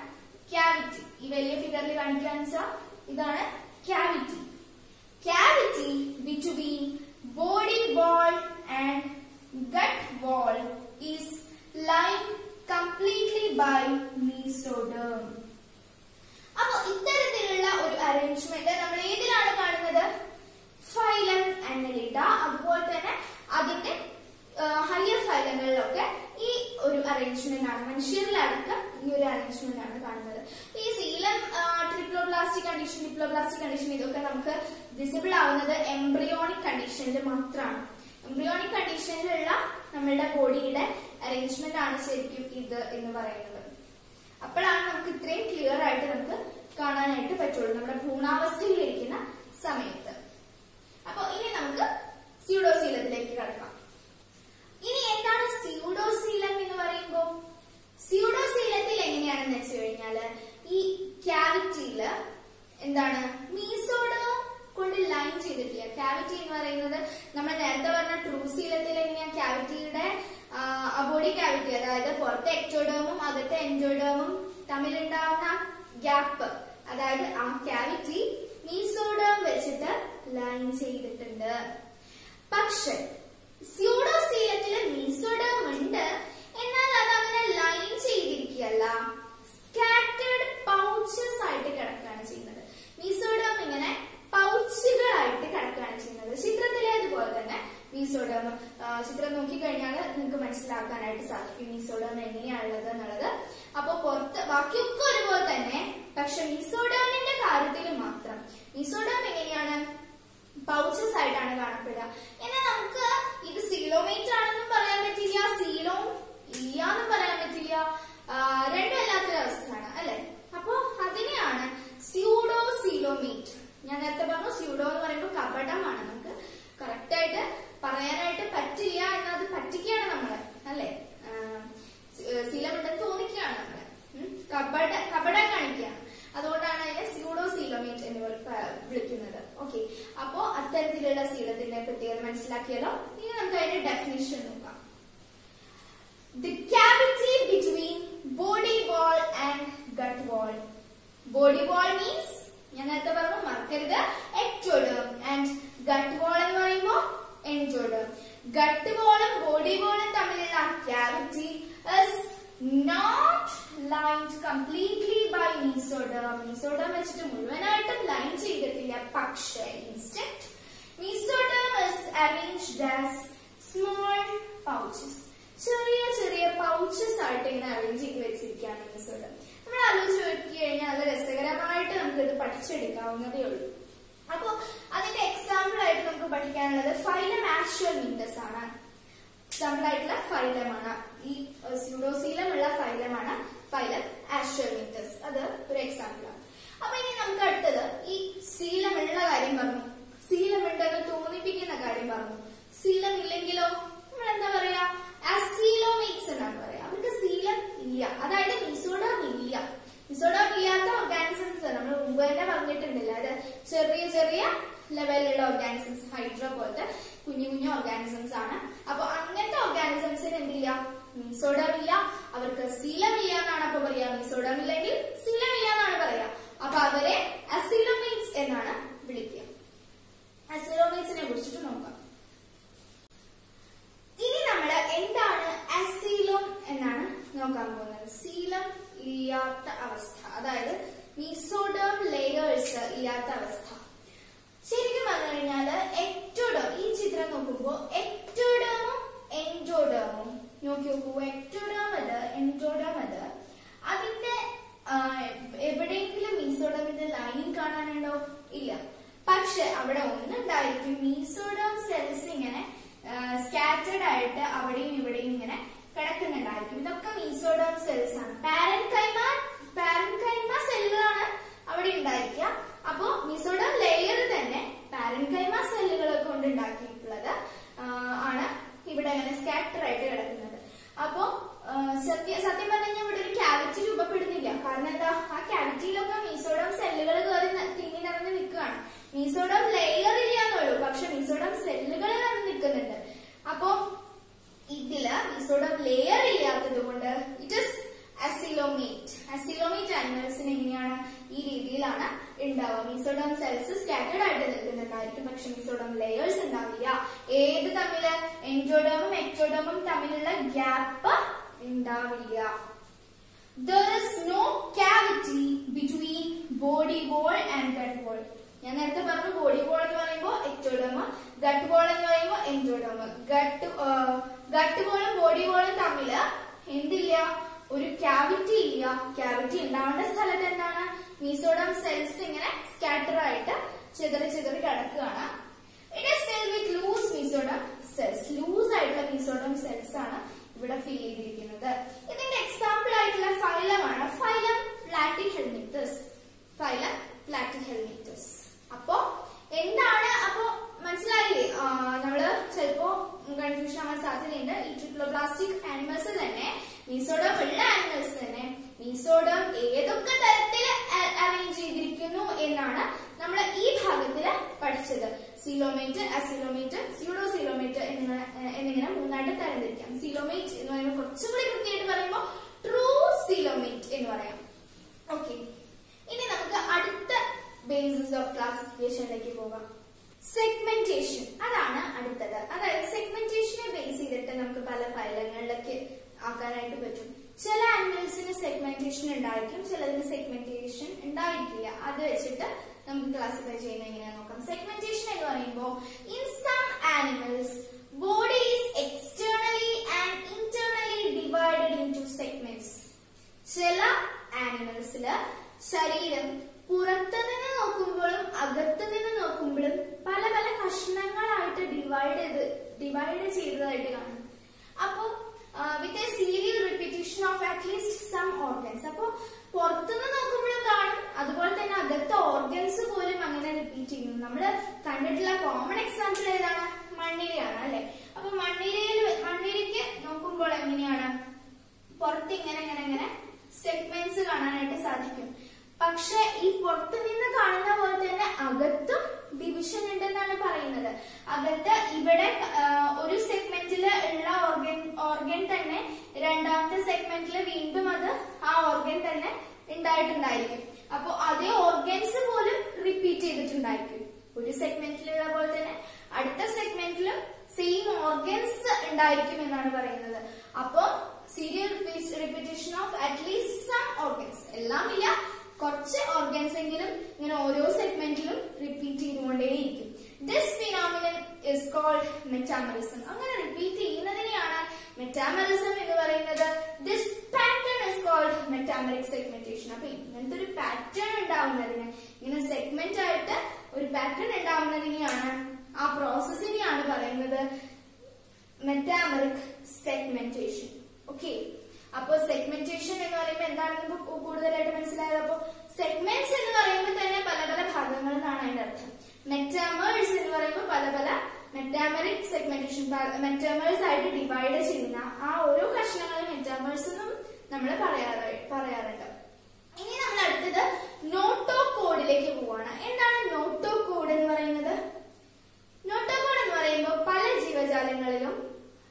A: ക്യാവിറ്റി ഈ വലിയ ഫിഗറിൽ വെച്ചാൽ ഇതാണ് cavity cavity between body wall and gut wall is line completely by mesoderm അപ്പൊ ഇത്തരത്തിലുള്ള ഒരു അറേഞ്ച്മെന്റ് നമ്മൾ ഏതിലാണ് കാണുന്നത്? ഫൈലം അന്നലിഡ അതുപോലെ തന്നെ അതിന്റെ ഹയർ ഫൈലങ്ങളിലൊക്കെ ഈ ഒരു അറേഞ്ച്മെന്റ് ആണ്. മനുഷ്യരിലടക്കം ഈ ഒരു അറേഞ്ച്മെന്റ് ആണ് കാണുന്നത്. ഈ coelom triploblastic condition diploblastic condition ഇതൊക്കെ നമുക്ക് വിസിബിൾ ആവുന്നത് എംബ്രിയോണിക് കണ്ടീഷനിൽ മാത്രമാണ് എംബ്രിയോണിക് കണ്ടീഷനിലുള്ള നമ്മളുടെ ബോഡിയുടെ അറേഞ്ച്മെന്റ് ആണ് ശരിക്കും ഇത് എന്ന് പറയുന്നത്. അപ്പോഴാണ് നമുക്ക് ഇത്രയും ക്ലിയർ ആയിട്ട് നമുക്ക് കാണാനായിട്ട് പറ്റുള്ളൂ നമ്മുടെ ഭ്രൂണാവസ്ഥയിലിരിക്കുന്ന സമയത്ത്. അപ്പൊ ഇനി നമുക്ക് സ്യൂഡോസീലത്തിലേക്ക് കടക്കാം. ഇനി എന്താണ് സ്യൂഡോസീലം എന്ന് പറയുമ്പോൾ സ്യൂഡോസീലത്തിൽ എങ്ങനെയാണെന്ന് വെച്ച് കഴിഞ്ഞാൽ ഈ ക്യാവിറ്റിയിൽ എന്താണ്? മീസോഡോ കൊണ്ട് ലൈൻ ചെയ്തിട്ടില്ല? ക്യാവിറ്റി എന്ന് പറയുന്നത് നമ്മൾ നേരത്തെ പറഞ്ഞ ട്രൂസീലത്തിൽ എങ്ങനെയാ ക്യാവിറ്റിയുടെ ബോഡി ക്യാവിറ്റി അതായത് പുറത്തെ എക്ടോഡേമും അകത്തെ എൻഡോഡേമും തമ്മിലുണ്ടാവുന്ന ഗ്യാപ്പ് അതായത് ആ ക്യാവിറ്റി മീസോഡേം വെച്ചിട്ട് ലൈൻ ചെയ്തിട്ടുണ്ട്. പക്ഷെ സ്യൂഡോസീലത്തിൽ മീസോഡേം ഉണ്ട്. എന്നാൽ അത് അങ്ങനെ ലൈൻ ചെയ്തിരിക്കുകയല്ല. സ്കാറ്റേർഡ് പൗച്ചസ് ആയിട്ട് കിടക്കുകയാണ് ചെയ്യുന്നത്. മീസോഡേം ഇങ്ങനെ പൗച്ചുകളായിട്ട് കിടക്കുകയാണ് ചെയ്യുന്നത്. ചിത്രത്തിലേതുപോലെ തന്നെ മീസോഡേം ചിത്രം നോക്കിക്കഴിഞ്ഞാൽ നിങ്ങൾക്ക് മനസ്സിലാക്കാനായിട്ട് സാധിക്കും മീസോഡേം എങ്ങനെയാണുള്ളത് എന്നുള്ളത്. അപ്പൊ പുറത്ത് ബാക്കിയൊക്കെ ഒരുപോലെ തന്നെ. പക്ഷെ മീസോഡേമിന്റെ കാര്യത്തിൽ മാത്രം. മീസോഡേം എങ്ങനെയാണ്? പൗച്ചസ് ആയിട്ടാണ് കാണപ്പെടുക. ഇനി നമുക്ക് ഇത് സീലോമേറ്റ് ആണെന്നും പറയാൻ പറ്റില്ല. സീലോ ഇല്ല എന്നും പറയാൻ പറ്റില്ല. രണ്ടും അല്ലാത്തൊരവസ്ഥയാണ് അല്ലെ? അപ്പോ അതിനെയാണ് സ്യൂഡോ സീലോമേറ്റ് ഞാൻ നേരത്തെ പറഞ്ഞു സ്യൂഡോ എന്ന് പറയുമ്പോൾ കപടമാണ് നമുക്ക് കറക്റ്റ് ആയിട്ട് പറയാനായിട്ട് പറ്റില്ല എന്നത് പറ്റിക്കുകയാണ് നമ്മൾ അല്ലെ? സീലമുണ്ടെന്ന് തോന്നിക്കുകയാണ് നമ്മൾ. കപട കപടം കാണിക്കുകയാണ്. അതുകൊണ്ടാണ് അതിനെ സ്യൂഡോ സീലോമേറ്റ് എന്ന് വിളിക്കുന്നത്. ഓക്കെ. തരത്തിലുള്ള സീറത്തിന്റെ പ്രത്യേകത മനസ്സിലാക്കിയല്ലോ ഇനി നമുക്ക് അതിന്റെ ഡെഫിനേഷൻ നോക്കാം. Between body wall and gut wall body wall means ഞാൻ നേരത്തെ പറഞ്ഞു മറക്കരുത് എക്ടോളം ആൻഡ് ഗട്ട് വാൾ എന്ന് പറയുമ്പോ എൻജോളം ഗട്ട് വാളും ബോഡി വാളും തമ്മിലുള്ള ക്യാവിറ്റി മുഴുവനായിട്ടും ലൈൻ ചെയ്തിട്ടില്ല. പക്ഷേ instant mesoderm is arranged as small pouches. ചെറിയ ചെറിയ പൗച്ചസ് ആയിട്ട് ഇങ്ങനെ അറേഞ്ച് ചെയ്ത് വെച്ചിരിക്കുകയാണ് മിസോഡം നമ്മൾ ആലോചിച്ച് നോക്കി കഴിഞ്ഞാൽ അത് രസകരമായിട്ട് നമുക്കിത് പഠിച്ചെടുക്കാവുന്നതേ ഉള്ളൂ. അപ്പോ അതിന്റെ എക്സാമ്പിൾ ആയിട്ട് നമുക്ക് പഠിക്കാനുള്ളത് ഫൈലം ആക്ച്വൽ മീറ്റസ് ആണ്. എക്സാമ്പിൾ ആയിട്ടുള്ള ഫൈലമാണ് ഈ സ്യൂഡോസീലമുള്ള ഫൈലമാണ് ഫൈലം ആക്ച്വൽ മീറ്റസ് അത് ഒരു എക്സാമ്പിൾ ആണ്. അപ്പൊ ഇനി നമുക്ക് അടുത്തത് ഈ ശീലമുള്ള കാര്യം പറഞ്ഞു. ശീലമുണ്ടെന്ന് തോന്നിപ്പിക്കുന്ന കാര്യം പറഞ്ഞു. ശീലം ഇല്ലെങ്കിലോ നമ്മൾ എന്താ പറയാ? അസീലോമേറ്റ്സ് എന്നാണ് പറയാ. അവർക്ക് ശീലം ഇല്ല. അതായത് മിസോഡം ഇല്ല മിസോഡം ഇല്ലാത്ത ഓർഗാനിസംസ് നമ്മൾ മുമ്പ് തന്നെ പറഞ്ഞിട്ടുണ്ടല്ലോ. അത് ചെറിയ ചെറിയ ലെവലിലുള്ള ഓർഗാനിസംസ് ഹൈഡ്രോ പോലത്തെ കുഞ്ഞു കുഞ്ഞു ഓർഗാനിസംസ് ആണ്. അപ്പൊ അങ്ങനത്തെ ഓർഗാനിസംസിന് എന്തില്ല മിസോഡം ഇല്ല അവർക്ക് ശീലം ഇല്ല എന്നാണ് അപ്പൊ പറയാ. മിസോഡം ഇല്ലെങ്കിൽ ശീലം ഇല്ല എന്നാണ് പറയാ. അപ്പൊ അവരെ അസിലോമേറ്റ്സ് എന്നാണ് വിളിക്കുക. അസിലോമേറ്റ്സിനെ കുറിച്ചിട്ട് നോക്കാം. ഇനി നമ്മൾ എന്താണ് അസീലോം എന്നാണ് നോക്കാൻ പോകുന്നത്. സീലം ഇല്ലാത്ത അവസ്ഥ. അതായത് മീസോഡേം ലെയേഴ്സ് ഇല്ലാത്ത അവസ്ഥ. ശരിക്കും പറഞ്ഞു കഴിഞ്ഞാൽ എക്ടോഡം ഈ ചിത്രം നോക്കുമ്പോൾ എക്ടോഡമും എൻഡോഡമും നോക്കി നോക്കൂ എക്ടോഡം അത് എൻഡോഡം അത് അതിന്റെ എവിടെയെങ്കിലും മീസോഡമിന്റെ ലൈൻ കാണാനുണ്ടോ? ഇല്ല. പക്ഷെ അവിടെ ഒന്നുണ്ടായിരിക്കും മീസോഡം സെൽസ് ഇങ്ങനെ സ്കാറ്റേഡ് ആയിട്ട് അവിടെയും ഇവിടെയും ഇങ്ങനെ കിടക്കുന്നുണ്ടായിരിക്കും. ഇതൊക്കെ മീസോഡം സെൽസ് ആണ്. പാരൻകൈമ പാരൻകൈമ സെല്ലുകളാണ് അവിടെ ഉണ്ടായിരിക്കുക. അപ്പോ മീസോഡം ലെയർ തന്നെ പാരൻകൈമ സെല്ലുകളെ കൊണ്ട് ഉണ്ടാക്കിയിട്ടുള്ളത് ആണ് ഇവിടെ അങ്ങനെ സ്കാറ്റർ ആയിട്ട് കിടക്കുന്നത്. അപ്പോ സത്യം സത്യ പറഞ്ഞു കഴിഞ്ഞാൽ ഇവിടെ ഒരു ക്യാവിറ്റി രൂപപ്പെടുന്നില്ല. കാരണം എന്താ? ആ ക്യാവിറ്റിയിലൊക്കെ മീസോഡം സെല്ലുകൾ കയറി ന- തിങ്ങി നിറഞ്ഞ് നിൽക്കുകയാണ് മീസോഡം ലെയർ ഇല്ലാന്നുള്ളൂ പക്ഷെ മീസോഡം സെല്ലുകൾ നിറഞ്ഞ് നിൽക്കുന്നുണ്ട് അപ്പോ ഇതിൽ മീസോഡം ലെയർ ഇല്ലാത്തത് കൊണ്ട് ഇറ്റ് ഇസ് അസിലോമേറ്റ് അസിലോമേറ്റ് ആനിമൽസിന് എങ്ങനെയാണ് ഈ രീതിയിലാണ് ഉണ്ടാവുക മീസോഡം സെൽസ് സ്കാറ്റേഡ് ആയിട്ട് നിൽക്കുന്നുണ്ടായിരിക്കും പക്ഷെ മീസോഡം ലെയേഴ്സ് ഉണ്ടാവില്ല ഏത് തമ്മിൽ എൻജോഡമും എക്ടോഡമും തമ്മിലുള്ള ഗ്യാപ്പ് ഉണ്ടാവില്ല There is no cavity between body wall and gut wall. ഞാൻ നേരത്തെ പറഞ്ഞു ബോഡി വോൾ എന്ന് പറയുമ്പോൾ എക്ടോഡമ ഗട്ട് വോൾ എന്ന് പറയുമ്പോൾ എൻഡോഡമ ഗട്ട് ഗട്ട് വോളും ബോഡി വോളും തമ്മിൽ എന്തില്ല? ഒരു ക്യാവിറ്റി ഇല്ല. ക്യാവിറ്റി ഉണ്ടാവേണ്ട സ്ഥലത്ത് എന്താണ്? മീസോഡം സെൽസ് ഇങ്ങനെ സ്കാറ്റർ ആയിട്ട് ചിതറി ചിതറി കിടക്കുകയാണ്. It is fill with loose mesoderm cells loose ആയിട്ടുള്ള മീസോഡം സെൽസ് ആണ് ഇവിടെ ഫിൽ ചെയ്തിരിക്കുന്നത്. ഇതിന്റെ എക്സാമ്പിൾ ആയിട്ടുള്ള ഫൈലമാണ് ഫൈലം പ്ലാറ്റിഹെൽമിത്തസ് ഫൈലം പ്ലാറ്റിഹെൽമിത്തസ് അപ്പോ എന്താണ്? അപ്പോ മനസ്സിലായില്ലേ? നമ്മൾ ചിലപ്പോ കൺഫ്യൂഷൻ ആവാൻ സാധ്യതയുണ്ട്. ഈ ട്രിപ്ലോപ്ലാസ്റ്റിക് ആനിമൽസ് തന്നെ മീസോഡം ഉള്ള ആനിമൽസ് തന്നെ മീസോഡം ഏതൊക്കെ തരത്തിൽ അറേഞ്ച് ചെയ്തിരിക്കുന്നു എന്നാണ് നമ്മൾ ഈ ഭാഗത്തിൽ പഠിച്ചത്. സിലോമീറ്റർ അസിലോമേറ്റ് സ്യൂഡോസീലോമേറ്റ് എന്നിങ്ങനെ എന്നിങ്ങനെ മൂന്നായിട്ട് തരംതിരിക്കാം. സിലോമീറ്റ് എന്ന് പറയുമ്പോൾ കുറച്ചുകൂടി കൃത്യമായിട്ട് പറയുമ്പോൾ ട്രൂ സിലോമീറ്റ് എന്ന് പറയാം. ഓക്കെ ഇനി നമുക്ക് അടുത്ത ബേസിസ് ഓഫ് ക്ലാസിഫിക്കേഷനിലേക്ക് പോകാം. സെഗ്മെന്റേഷൻ അതാണ് അടുത്തത്. അതായത് സെഗ്മെന്റേഷനെ ബേസ് ചെയ്തിട്ട് നമുക്ക് പല ഫലങ്ങളിലേക്ക് ആക്കാനായിട്ട് പറ്റും. ചില ആനിമൽസിന് സെഗ്മെന്റേഷൻ ഉണ്ടായിരിക്കും ചിലതിന് സെഗ്മെന്റേഷൻ ഉണ്ടായിരിക്കില്ല. അത് വെച്ചിട്ട് നമുക്ക് ക്ലാസിഫൈ ചെയ്യുന്ന എങ്ങനെയാ നോക്കാം. സെഗ്മെന്റേഷൻ എന്ന് പറയുമ്പോൾ in some animals body is externally and internally divided into segments ചില ആനിമൽസിൽ ശരീരം പുറത്തു നിന്ന് നോക്കുമ്പോഴും അകത്തു നിന്ന് നോക്കുമ്പോഴും പല പല കഷ്ണങ്ങളായിട്ട് ഡിവൈഡ് ചെയ്ത് ഡിവൈഡ് ചെയ്തതായിട്ട് കാണും. അപ്പോ with a serial repetition of at least some organs അപ്പോ പുറത്തുനിന്ന് നോക്കുമ്പോഴും കാണും അതുപോലെ തന്നെ അകത്തെ ഓർഗൻസ് പോലും അങ്ങനെ റിപ്പീറ്റ് ചെയ്യുന്നു. നമ്മൾ കണ്ടിട്ടുള്ള കോമൺ എക്സാമ്പിൾ ഏതാണ്? മണ്ണിരയാണ് അല്ലെ? അപ്പൊ മണ്ണിരയിൽ മണ്ണിരയ്ക്ക് നോക്കുമ്പോൾ എങ്ങനെയാണ്? പുറത്ത് ഇങ്ങനെ ഇങ്ങനെ ഇങ്ങനെ സെഗ്മെന്റ്സ് കാണാനായിട്ട് സാധിക്കും. പക്ഷെ ഈ പുറത്തു നിന്ന് കാണുന്ന പോലെ തന്നെ അകത്തും ഡിവിഷൻ ഉണ്ടെന്നാണ് പറയുന്നത്. അകത്ത് ഇവിടെ ഒരു സെഗ്മെന്റിൽ ഉള്ള ഓർഗൻ ഓർഗൻ തന്നെ രണ്ടാമത്തെ സെഗ്മെന്റിൽ വീണ്ടും അത് ആ ഓർഗൻ തന്നെ ഉണ്ടായിട്ടുണ്ടായിരിക്കും. അപ്പോ അതേ ഓർഗൻസ് പോലും റിപ്പീറ്റ് ചെയ്തിട്ടുണ്ടായിരിക്കും. ഒരു സെഗ്മെന്റിലുള്ള പോലെ തന്നെ അടുത്ത സെഗ്മെന്റിലും സെയിം ഓർഗൻസ് ഉണ്ടായിരിക്കും എന്നാണ് പറയുന്നത്. അപ്പോ serial repetition of at least some organs എല്ലാം ഇല്ല കുറച്ച് ഓർഗൻസ് എങ്കിലും ഇങ്ങനെ ഓരോ സെഗ്മെന്റിലും repeat ചെയ്തുകൊണ്ടേയിരിക്കും. This phenomenon is called metamerism അങ്ങനെ റിപ്പീറ്റ് ചെയ്യുന്നതിനെയാണ് മെറ്റാമറിസം എന്ന് പറയുന്നത്. This pattern is called metameric segmentation അപ്പൊ ഇങ്ങനത്തെ ഒരു പാറ്റേൺ ഉണ്ടാവുന്നതിന് ഇങ്ങനെ സെഗ്മെന്റ് ആയിട്ട് ഒരു പാറ്റേൺ ഉണ്ടാവുന്നതിനെയാണ് ആ പ്രോസസ്സിനെയാണ് പറയുന്നത് മെറ്റാമറിക് സെഗ്മെന്റേഷൻ ഓക്കെ അപ്പൊ സെഗ്മെന്റേഷൻ എന്ന് പറയുമ്പോൾ എന്താണെന്ന് കൂടുതലായിട്ട് മനസ്സിലായത്? അപ്പൊ സെഗ്മെന്റ്സ് എന്ന് പറയുമ്പോൾ തന്നെ പല പല ഭാഗങ്ങൾ എന്നാണ് അതിന്റെ അർത്ഥം. മെറ്റാമേഴ്സ് എന്ന് പറയുമ്പോൾ പല പല മെറ്റാമറിക് സെഗ്മെന്റേഷൻ മെറ്റാമേഴ്സ് ആയിട്ട് ഡിവൈഡ് ചെയ്യുന്ന ആ ഓരോ കഷ്ണങ്ങളും മെറ്റാമേഴ്സ് എന്നും നമ്മൾ പറയാറ് പറയാറുണ്ട്. ഇനി നമ്മൾ അടുത്തത് നോട്ടോ കോഡിലേക്ക് പോവാണ്. എന്താണ് നോട്ടോ കോഡ് എന്ന് പറയുന്നത്? നോട്ടോ കോഡ് എന്ന് പറയുമ്പോൾ പല ജീവജാലങ്ങളിലും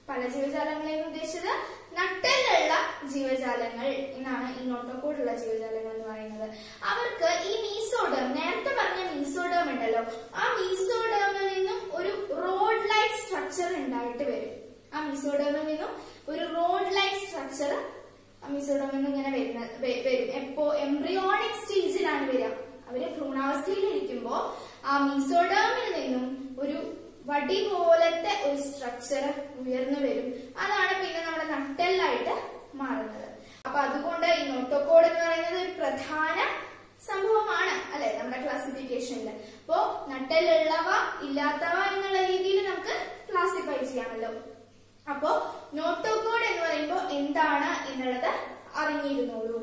A: പല ജീവജാലങ്ങളെയും ഉദ്ദേശിച്ചത്. നട്ടലുള്ള ജീവജാലങ്ങൾ എന്നാണ് ഈ നോട്ടോക്കോടുള്ള ജീവജാലങ്ങൾ എന്ന് പറയുന്നത്. അവർക്ക് ഈ മീസോഡേം നേരത്തെ പറഞ്ഞ മീസോഡേം ഉണ്ടല്ലോ ആ മീസോഡേമിൽ നിന്നും ഒരു റോഡ് ലൈക്ക് സ്ട്രക്ചർ ഉണ്ടായിട്ട് വരും. ആ മീസോഡേമിൽ നിന്നും ഒരു റോഡ് ലൈക്ക് സ്ട്രക്ചർ മീസോഡേമിൽ നിന്ന് ഇങ്ങനെ വരുന്ന വരും. എപ്പോ എംബ്രിയോണിക് സ്റ്റേജിലാണ് വരിക. അവർ ഭ്രൂണാവസ്ഥയിൽ ഇരിക്കുമ്പോ ആ മീസോഡേമിൽ നിന്നും ഒരു വടി പോലത്തെ ഒരു സ്ട്രക്ചർ ഉയർന്നു വരും. അതാണ് പിന്നെ നമ്മുടെ നട്ടെല്ലായിട്ട് മാറുന്നത്. അപ്പൊ അതുകൊണ്ട് ഈ നോട്ടോക്കോഡ് എന്ന് പറയുന്നത് ഒരു പ്രധാന സംഭവമാണ് അല്ലെ നമ്മുടെ ക്ലാസിഫിക്കേഷനിൽ അപ്പോ നട്ടെല്ലുള്ളവ ഇല്ലാത്തവ എന്നുള്ള രീതിയിൽ നമുക്ക് ക്ലാസിഫൈ ചെയ്യാമല്ലോ. അപ്പോ നോട്ടോകോഡ് എന്ന് പറയുമ്പോൾ എന്താണ് എന്നുള്ളത് അറിഞ്ഞിരുന്നോളൂ.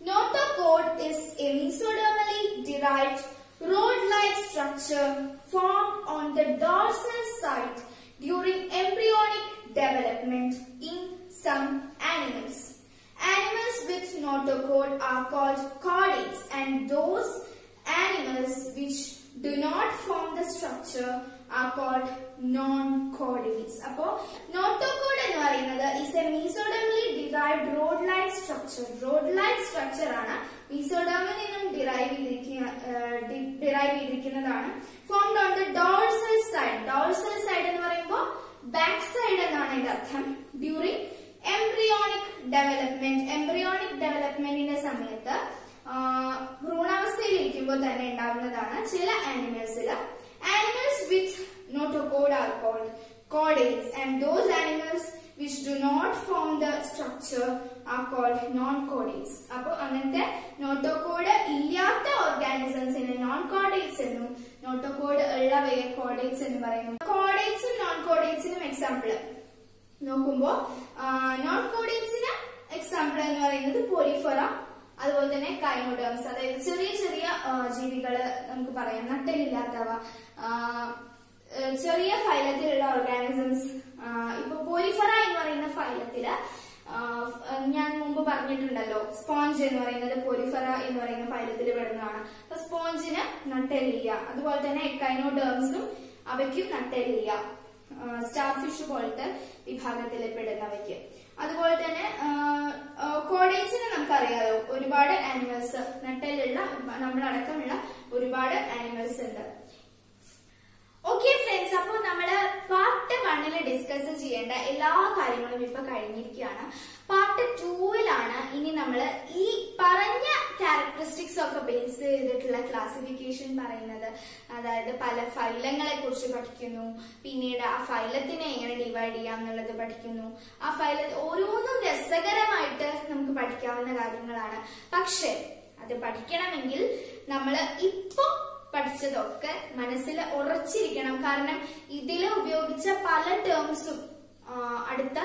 A: Notochord is endodermally derived rod-like structure formed on the dorsal side during embryonic development in some animals. Animals with notochord are called chordates and those animals which do not form the structure are called non-chordates. അപ്പോ നോട്ടോകോഡ് എന്ന് പറയുന്നത് is a mesodemally derived rod-like structure. Rod-like structure ആണ് മീസോഡേമിൽ നിന്നും ഡിറൈവ് ചെയ്തിരിക്കുന്ന derive ചെയ്തിരിക്കുന്നതാണ് formed on the dorsal side dorsal side എന്ന് പറയുമ്പോൾ ബാക്ക് സൈഡ് എന്നാണ് ഇതിന്റെ അർത്ഥം ഡ്യൂറിംഗ് എംബ്രിയോണിക് ഡെവലപ്മെന്റ് എംബ്രിയോണിക് ഡെവലപ്മെന്റിന്റെ സമയത്ത് ഇരിക്കുമ്പോൾ തന്നെ ഉണ്ടാകുന്നതാണ് ചില ആനിമൽസിൽ animals with notochord are called chordates and those animals which do not form the structure are called non-chordates. അപ്പോൾ അങ്ങനത്തെ നോട്ടോകോഡ് ഇല്ലാത്ത ഓർഗാനിസംസിനെ നോൺ കോഡേറ്റ്സ് എന്നും നോട്ടോകോഡ് ഉള്ളവയെ കോഡേറ്റ്സ് എന്ന് പറയുന്നു കോഡേറ്റ്സും നോൺ കോഡേറ്റ്സിനും എക്സാമ്പിൾ നോക്കുമ്പോ നോൺ കോഡേറ്റ്സിന് എക്സാമ്പിൾ എന്ന് പറയുന്നത് പോലിഫറ അതുപോലെ തന്നെ കൈനോഡേംസ് അതായത് ചെറിയ ചെറിയ ജീവികൾ നമുക്ക് പറയാം. നട്ടലില്ലാത്തവ ചെറിയ ഫൈലത്തിലുള്ള ഓർഗാനിസംസ് ഇപ്പൊ പോലിഫറ എന്ന് പറയുന്ന ഫൈലത്തിൽ ഞാൻ മുമ്പ് പറഞ്ഞിട്ടുണ്ടല്ലോ സ്പോഞ്ച് എന്ന് പറയുന്നത് പോലിഫറ എന്ന് പറയുന്ന ഫൈലത്തിൽ പെടുന്നതാണ്. അപ്പൊ സ്പോഞ്ചിന് നട്ടലില്ല. അതുപോലെ തന്നെ കൈനോഡേംസും അവയ്ക്കും നട്ടലില്ല. സ്റ്റാർ ഫിഷ് പോലത്തെ വിഭാഗത്തിൽ പെടുന്നവയ്ക്ക്. അതുപോലെ തന്നെ കോടേജിനെ നമുക്കറിയാലോ. ഒരുപാട് ആനിമൽസ് നട്ടലുള്ള നമ്മളടക്കമുള്ള ഒരുപാട് ആനിമൽസ് ഉണ്ട്. ഓക്കെ ഫ്രണ്ട്സ് അപ്പോൾ നമ്മൾ പാർട്ട് വണ്ണിൽ ഡിസ്കസ് ചെയ്യേണ്ട എല്ലാ കാര്യങ്ങളും ഇപ്പൊ കഴിഞ്ഞിരിക്കുകയാണ്. പാർട്ട് ടൂവിലാണ് ഇനി നമ്മൾ ഈ പറഞ്ഞ ക്യാരക്ടറിസ്റ്റിക്സ് ഒക്കെ ബേസ് ചെയ്തിട്ടുള്ള ക്ലാസിഫിക്കേഷൻ പറയുന്നത്. അതായത് പല ഫൈലങ്ങളെ കുറിച്ച് പഠിക്കുന്നു. പിന്നീട് ആ ഫൈലത്തിനെ എങ്ങനെ ഡിവൈഡ് ചെയ്യാം എന്നുള്ളത് പഠിക്കുന്നു. ആ ഫൈല ഓരോന്നും രസകരമായിട്ട് നമുക്ക് പഠിക്കാവുന്ന കാര്യങ്ങളാണ്. പക്ഷെ അത് പഠിക്കണമെങ്കിൽ നമ്മൾ ഇപ്പൊ പഠിച്ചതൊക്കെ മനസ്സിൽ ഉറച്ചിരിക്കണം. കാരണം ഇതിൽ ഉപയോഗിച്ച പല ടേംസും അടുത്ത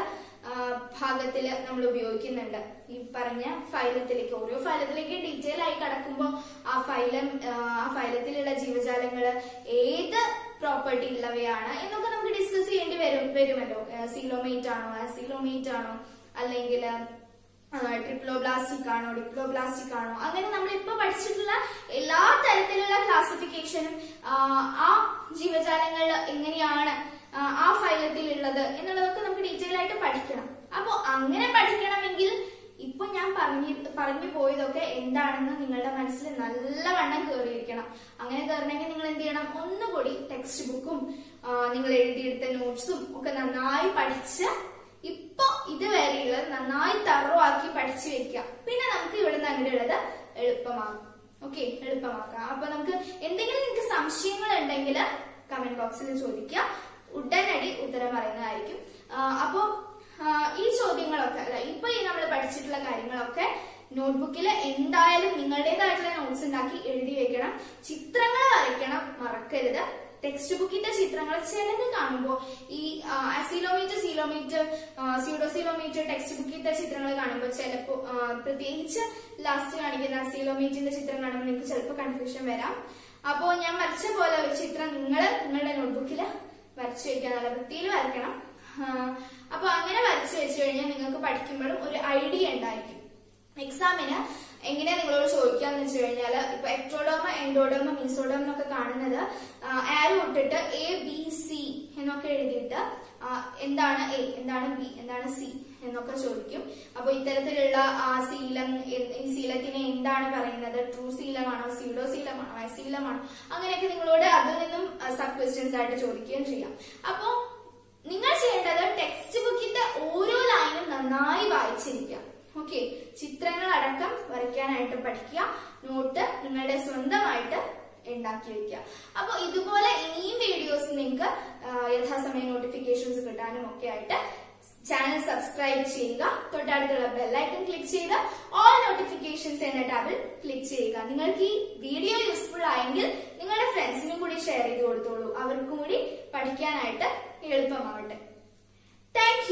A: ആ, ഭാഗത്തിൽ നമ്മൾ ഉപയോഗിക്കുന്നുണ്ട്. ഈ പറഞ്ഞ ഫൈലത്തിലേക്ക് ഓരോ ഫൈലത്തിലേക്ക് ഡീറ്റെയിൽ ആയി കടക്കുമ്പോൾ ആ ഫൈലം ആ, ഫൈലത്തിലുള്ള ജീവജാലങ്ങൾ ഏത് പ്രോപ്പർട്ടി ഉള്ളവയാണ് എന്നൊക്കെ നമുക്ക് ഡിസ്കസ് ചെയ്യേണ്ടി വരും വരുമല്ലോ. സീലോമേറ്റ് ആണോ ആസിലോമേറ്റ് ആണോ അല്ലെങ്കിൽ ട്രിപ്ലോബ്ലാസ്റ്റിക് ആണോ ഡിപ്ലോബ്ലാസ്റ്റിക് ആണോ അങ്ങനെ നമ്മൾ ഇപ്പൊ പഠിച്ചിട്ടുള്ള എല്ലാ തരത്തിലുള്ള ക്ലാസിഫിക്കേഷനും ആ ജീവജാലങ്ങൾ എങ്ങനെയാണ് ആ, ഫൈലത്തിൽ ഉള്ളത് എന്നുള്ളതൊക്കെ നമുക്ക് ഡീറ്റെയിൽ ആയിട്ട് പഠിക്കണം. അപ്പൊ അങ്ങനെ പഠിക്കണമെങ്കിൽ ഇപ്പൊ ഞാൻ പറഞ്ഞു പറഞ്ഞു പോയതൊക്കെ എന്താണെന്ന് നിങ്ങളുടെ മനസ്സിൽ നല്ലവണ്ണം കയറിയിരിക്കണം അങ്ങനെ കയറണമെങ്കിൽ നിങ്ങൾ എന്ത് ചെയ്യണം? ഒന്നുകൂടി ടെക്സ്റ്റ് ബുക്കും നിങ്ങൾ എഴുതിയെടുത്ത നോട്ട്സും ഒക്കെ നന്നായി പഠിച്ച് ഇപ്പൊ ഇതുവരെയുള്ളത് നന്നായി തറോ ആക്കി പഠിച്ചു വെക്കുക. പിന്നെ നമുക്ക് ഇവിടെ നിന്ന് അങ്ങനെയുള്ളത് എളുപ്പമാകും ഓക്കെ എളുപ്പമാക്കാം. അപ്പൊ നമുക്ക് എന്തെങ്കിലും നിങ്ങൾക്ക് സംശയങ്ങൾ ഉണ്ടെങ്കിൽ കമന്റ് ബോക്സിൽ ചോദിക്കുക. ഉടനടി ഉത്തരം പറയുന്നതായിരിക്കും. അപ്പോ ഈ ചോദ്യങ്ങളൊക്കെ അല്ല ഇപ്പൊ ഈ നമ്മൾ പഠിച്ചിട്ടുള്ള കാര്യങ്ങളൊക്കെ നോട്ട്ബുക്കിൽ എന്തായാലും നിങ്ങളുടേതായിട്ടുള്ള നോട്ട്സ് ഉണ്ടാക്കി എഴുതി വെക്കണം. ചിത്രങ്ങൾ വരയ്ക്കണം മറക്കരുത്. ടെക്സ്റ്റ് ബുക്കിന്റെ ചിത്രങ്ങൾ ചിലത് കാണുമ്പോൾ ഈ അസിലോമീറ്റർ സീലോമീറ്റർ സ്യൂഡോസിലോമീറ്റർ ടെക്സ്റ്റ് ബുക്കിന്റെ ചിത്രങ്ങൾ കാണുമ്പോൾ ചിലപ്പോൾ പ്രത്യേകിച്ച് ലാസ്റ്റ് കാണിക്കുന്ന അസിലോമീറ്ററിന്റെ ചിത്രം കാണുമ്പോൾ നിങ്ങൾക്ക് ചിലപ്പോൾ കൺഫ്യൂഷൻ വരാം. അപ്പോൾ ഞാൻ വരച്ച പോലെ ഒരു ചിത്രം നിങ്ങൾ നിങ്ങളുടെ നോട്ട്ബുക്കിൽ വരച്ചു വയ്ക്കുക നല്ല വൃത്തിയിൽ വരയ്ക്കണം. അപ്പൊ അങ്ങനെ വരച്ചു വെച്ചു കഴിഞ്ഞാൽ നിങ്ങൾക്ക് പഠിക്കുമ്പോഴും ഒരു ഐഡിയ ഉണ്ടായിരിക്കും. എക്സാമിന് എങ്ങനെയാ നിങ്ങളോട് ചോദിക്കാന്ന് വെച്ച് കഴിഞ്ഞാൽ ഇപ്പൊ എക്ട്രോഡോമ എൻഡോഡോമ മീസോഡോമ എന്നൊക്കെ കാണുന്നത് ആരോ ഇട്ടിട്ട് എ ബി സി എന്നൊക്കെ എഴുതിയിട്ട് എന്താണ് എ എന്താണ് ബി എന്താണ് സി എന്നൊക്കെ ചോദിക്കും. അപ്പൊ ഇത്തരത്തിലുള്ള ആ ശീലം ഈ ശീലത്തിനെ എന്താണ് പറയുന്നത്? ട്രൂ ശീലമാണോ സീഡോ ശീലമാണോ അശീലമാണോ? അങ്ങനെയൊക്കെ നിങ്ങളോട് അതിൽ നിന്നും സബ് ക്വസ്റ്റ്യൻസ് ആയിട്ട് ചോദിക്കുകയും ചെയ്യാം. അപ്പോ നിങ്ങൾ ചെയ്യേണ്ടത് ടെക്സ്റ്റ് ബുക്കിന്റെ ഓരോ ലൈനും നന്നായി വായിച്ചിരിക്കുക. ഓക്കെ ചിത്രങ്ങൾ അടക്കം വരയ്ക്കാനായിട്ട് പഠിക്കുക. നോട്ട് നിങ്ങളുടെ സ്വന്തമായിട്ട് ഉണ്ടാക്കി വെക്കുക. അപ്പൊ ഇതുപോലെ ഇനിയും വീഡിയോസ് നിങ്ങൾക്ക് യഥാസമയം നോട്ടിഫിക്കേഷൻസ് കിട്ടാനും ഒക്കെ ആയിട്ട് ചാനൽ സബ്സ്ക്രൈബ് ചെയ്യുക. തൊട്ടടുത്തുള്ള ബെല്ലൈക്കൺ ക്ലിക്ക് ചെയ്ത് ഓൾ നോട്ടിഫിക്കേഷൻസ് എന്ന ടാബിൽ ക്ലിക്ക് ചെയ്യുക. നിങ്ങൾക്ക് ഈ വീഡിയോ യൂസ്ഫുൾ ആയെങ്കിൽ നിങ്ങളുടെ ഫ്രണ്ട്സിനും കൂടി ഷെയർ ചെയ്ത് കൊടുത്തോളൂ. അവർക്കും കൂടി പഠിക്കാനായിട്ട് എളുപ്പമാവട്ടെ. താങ്ക്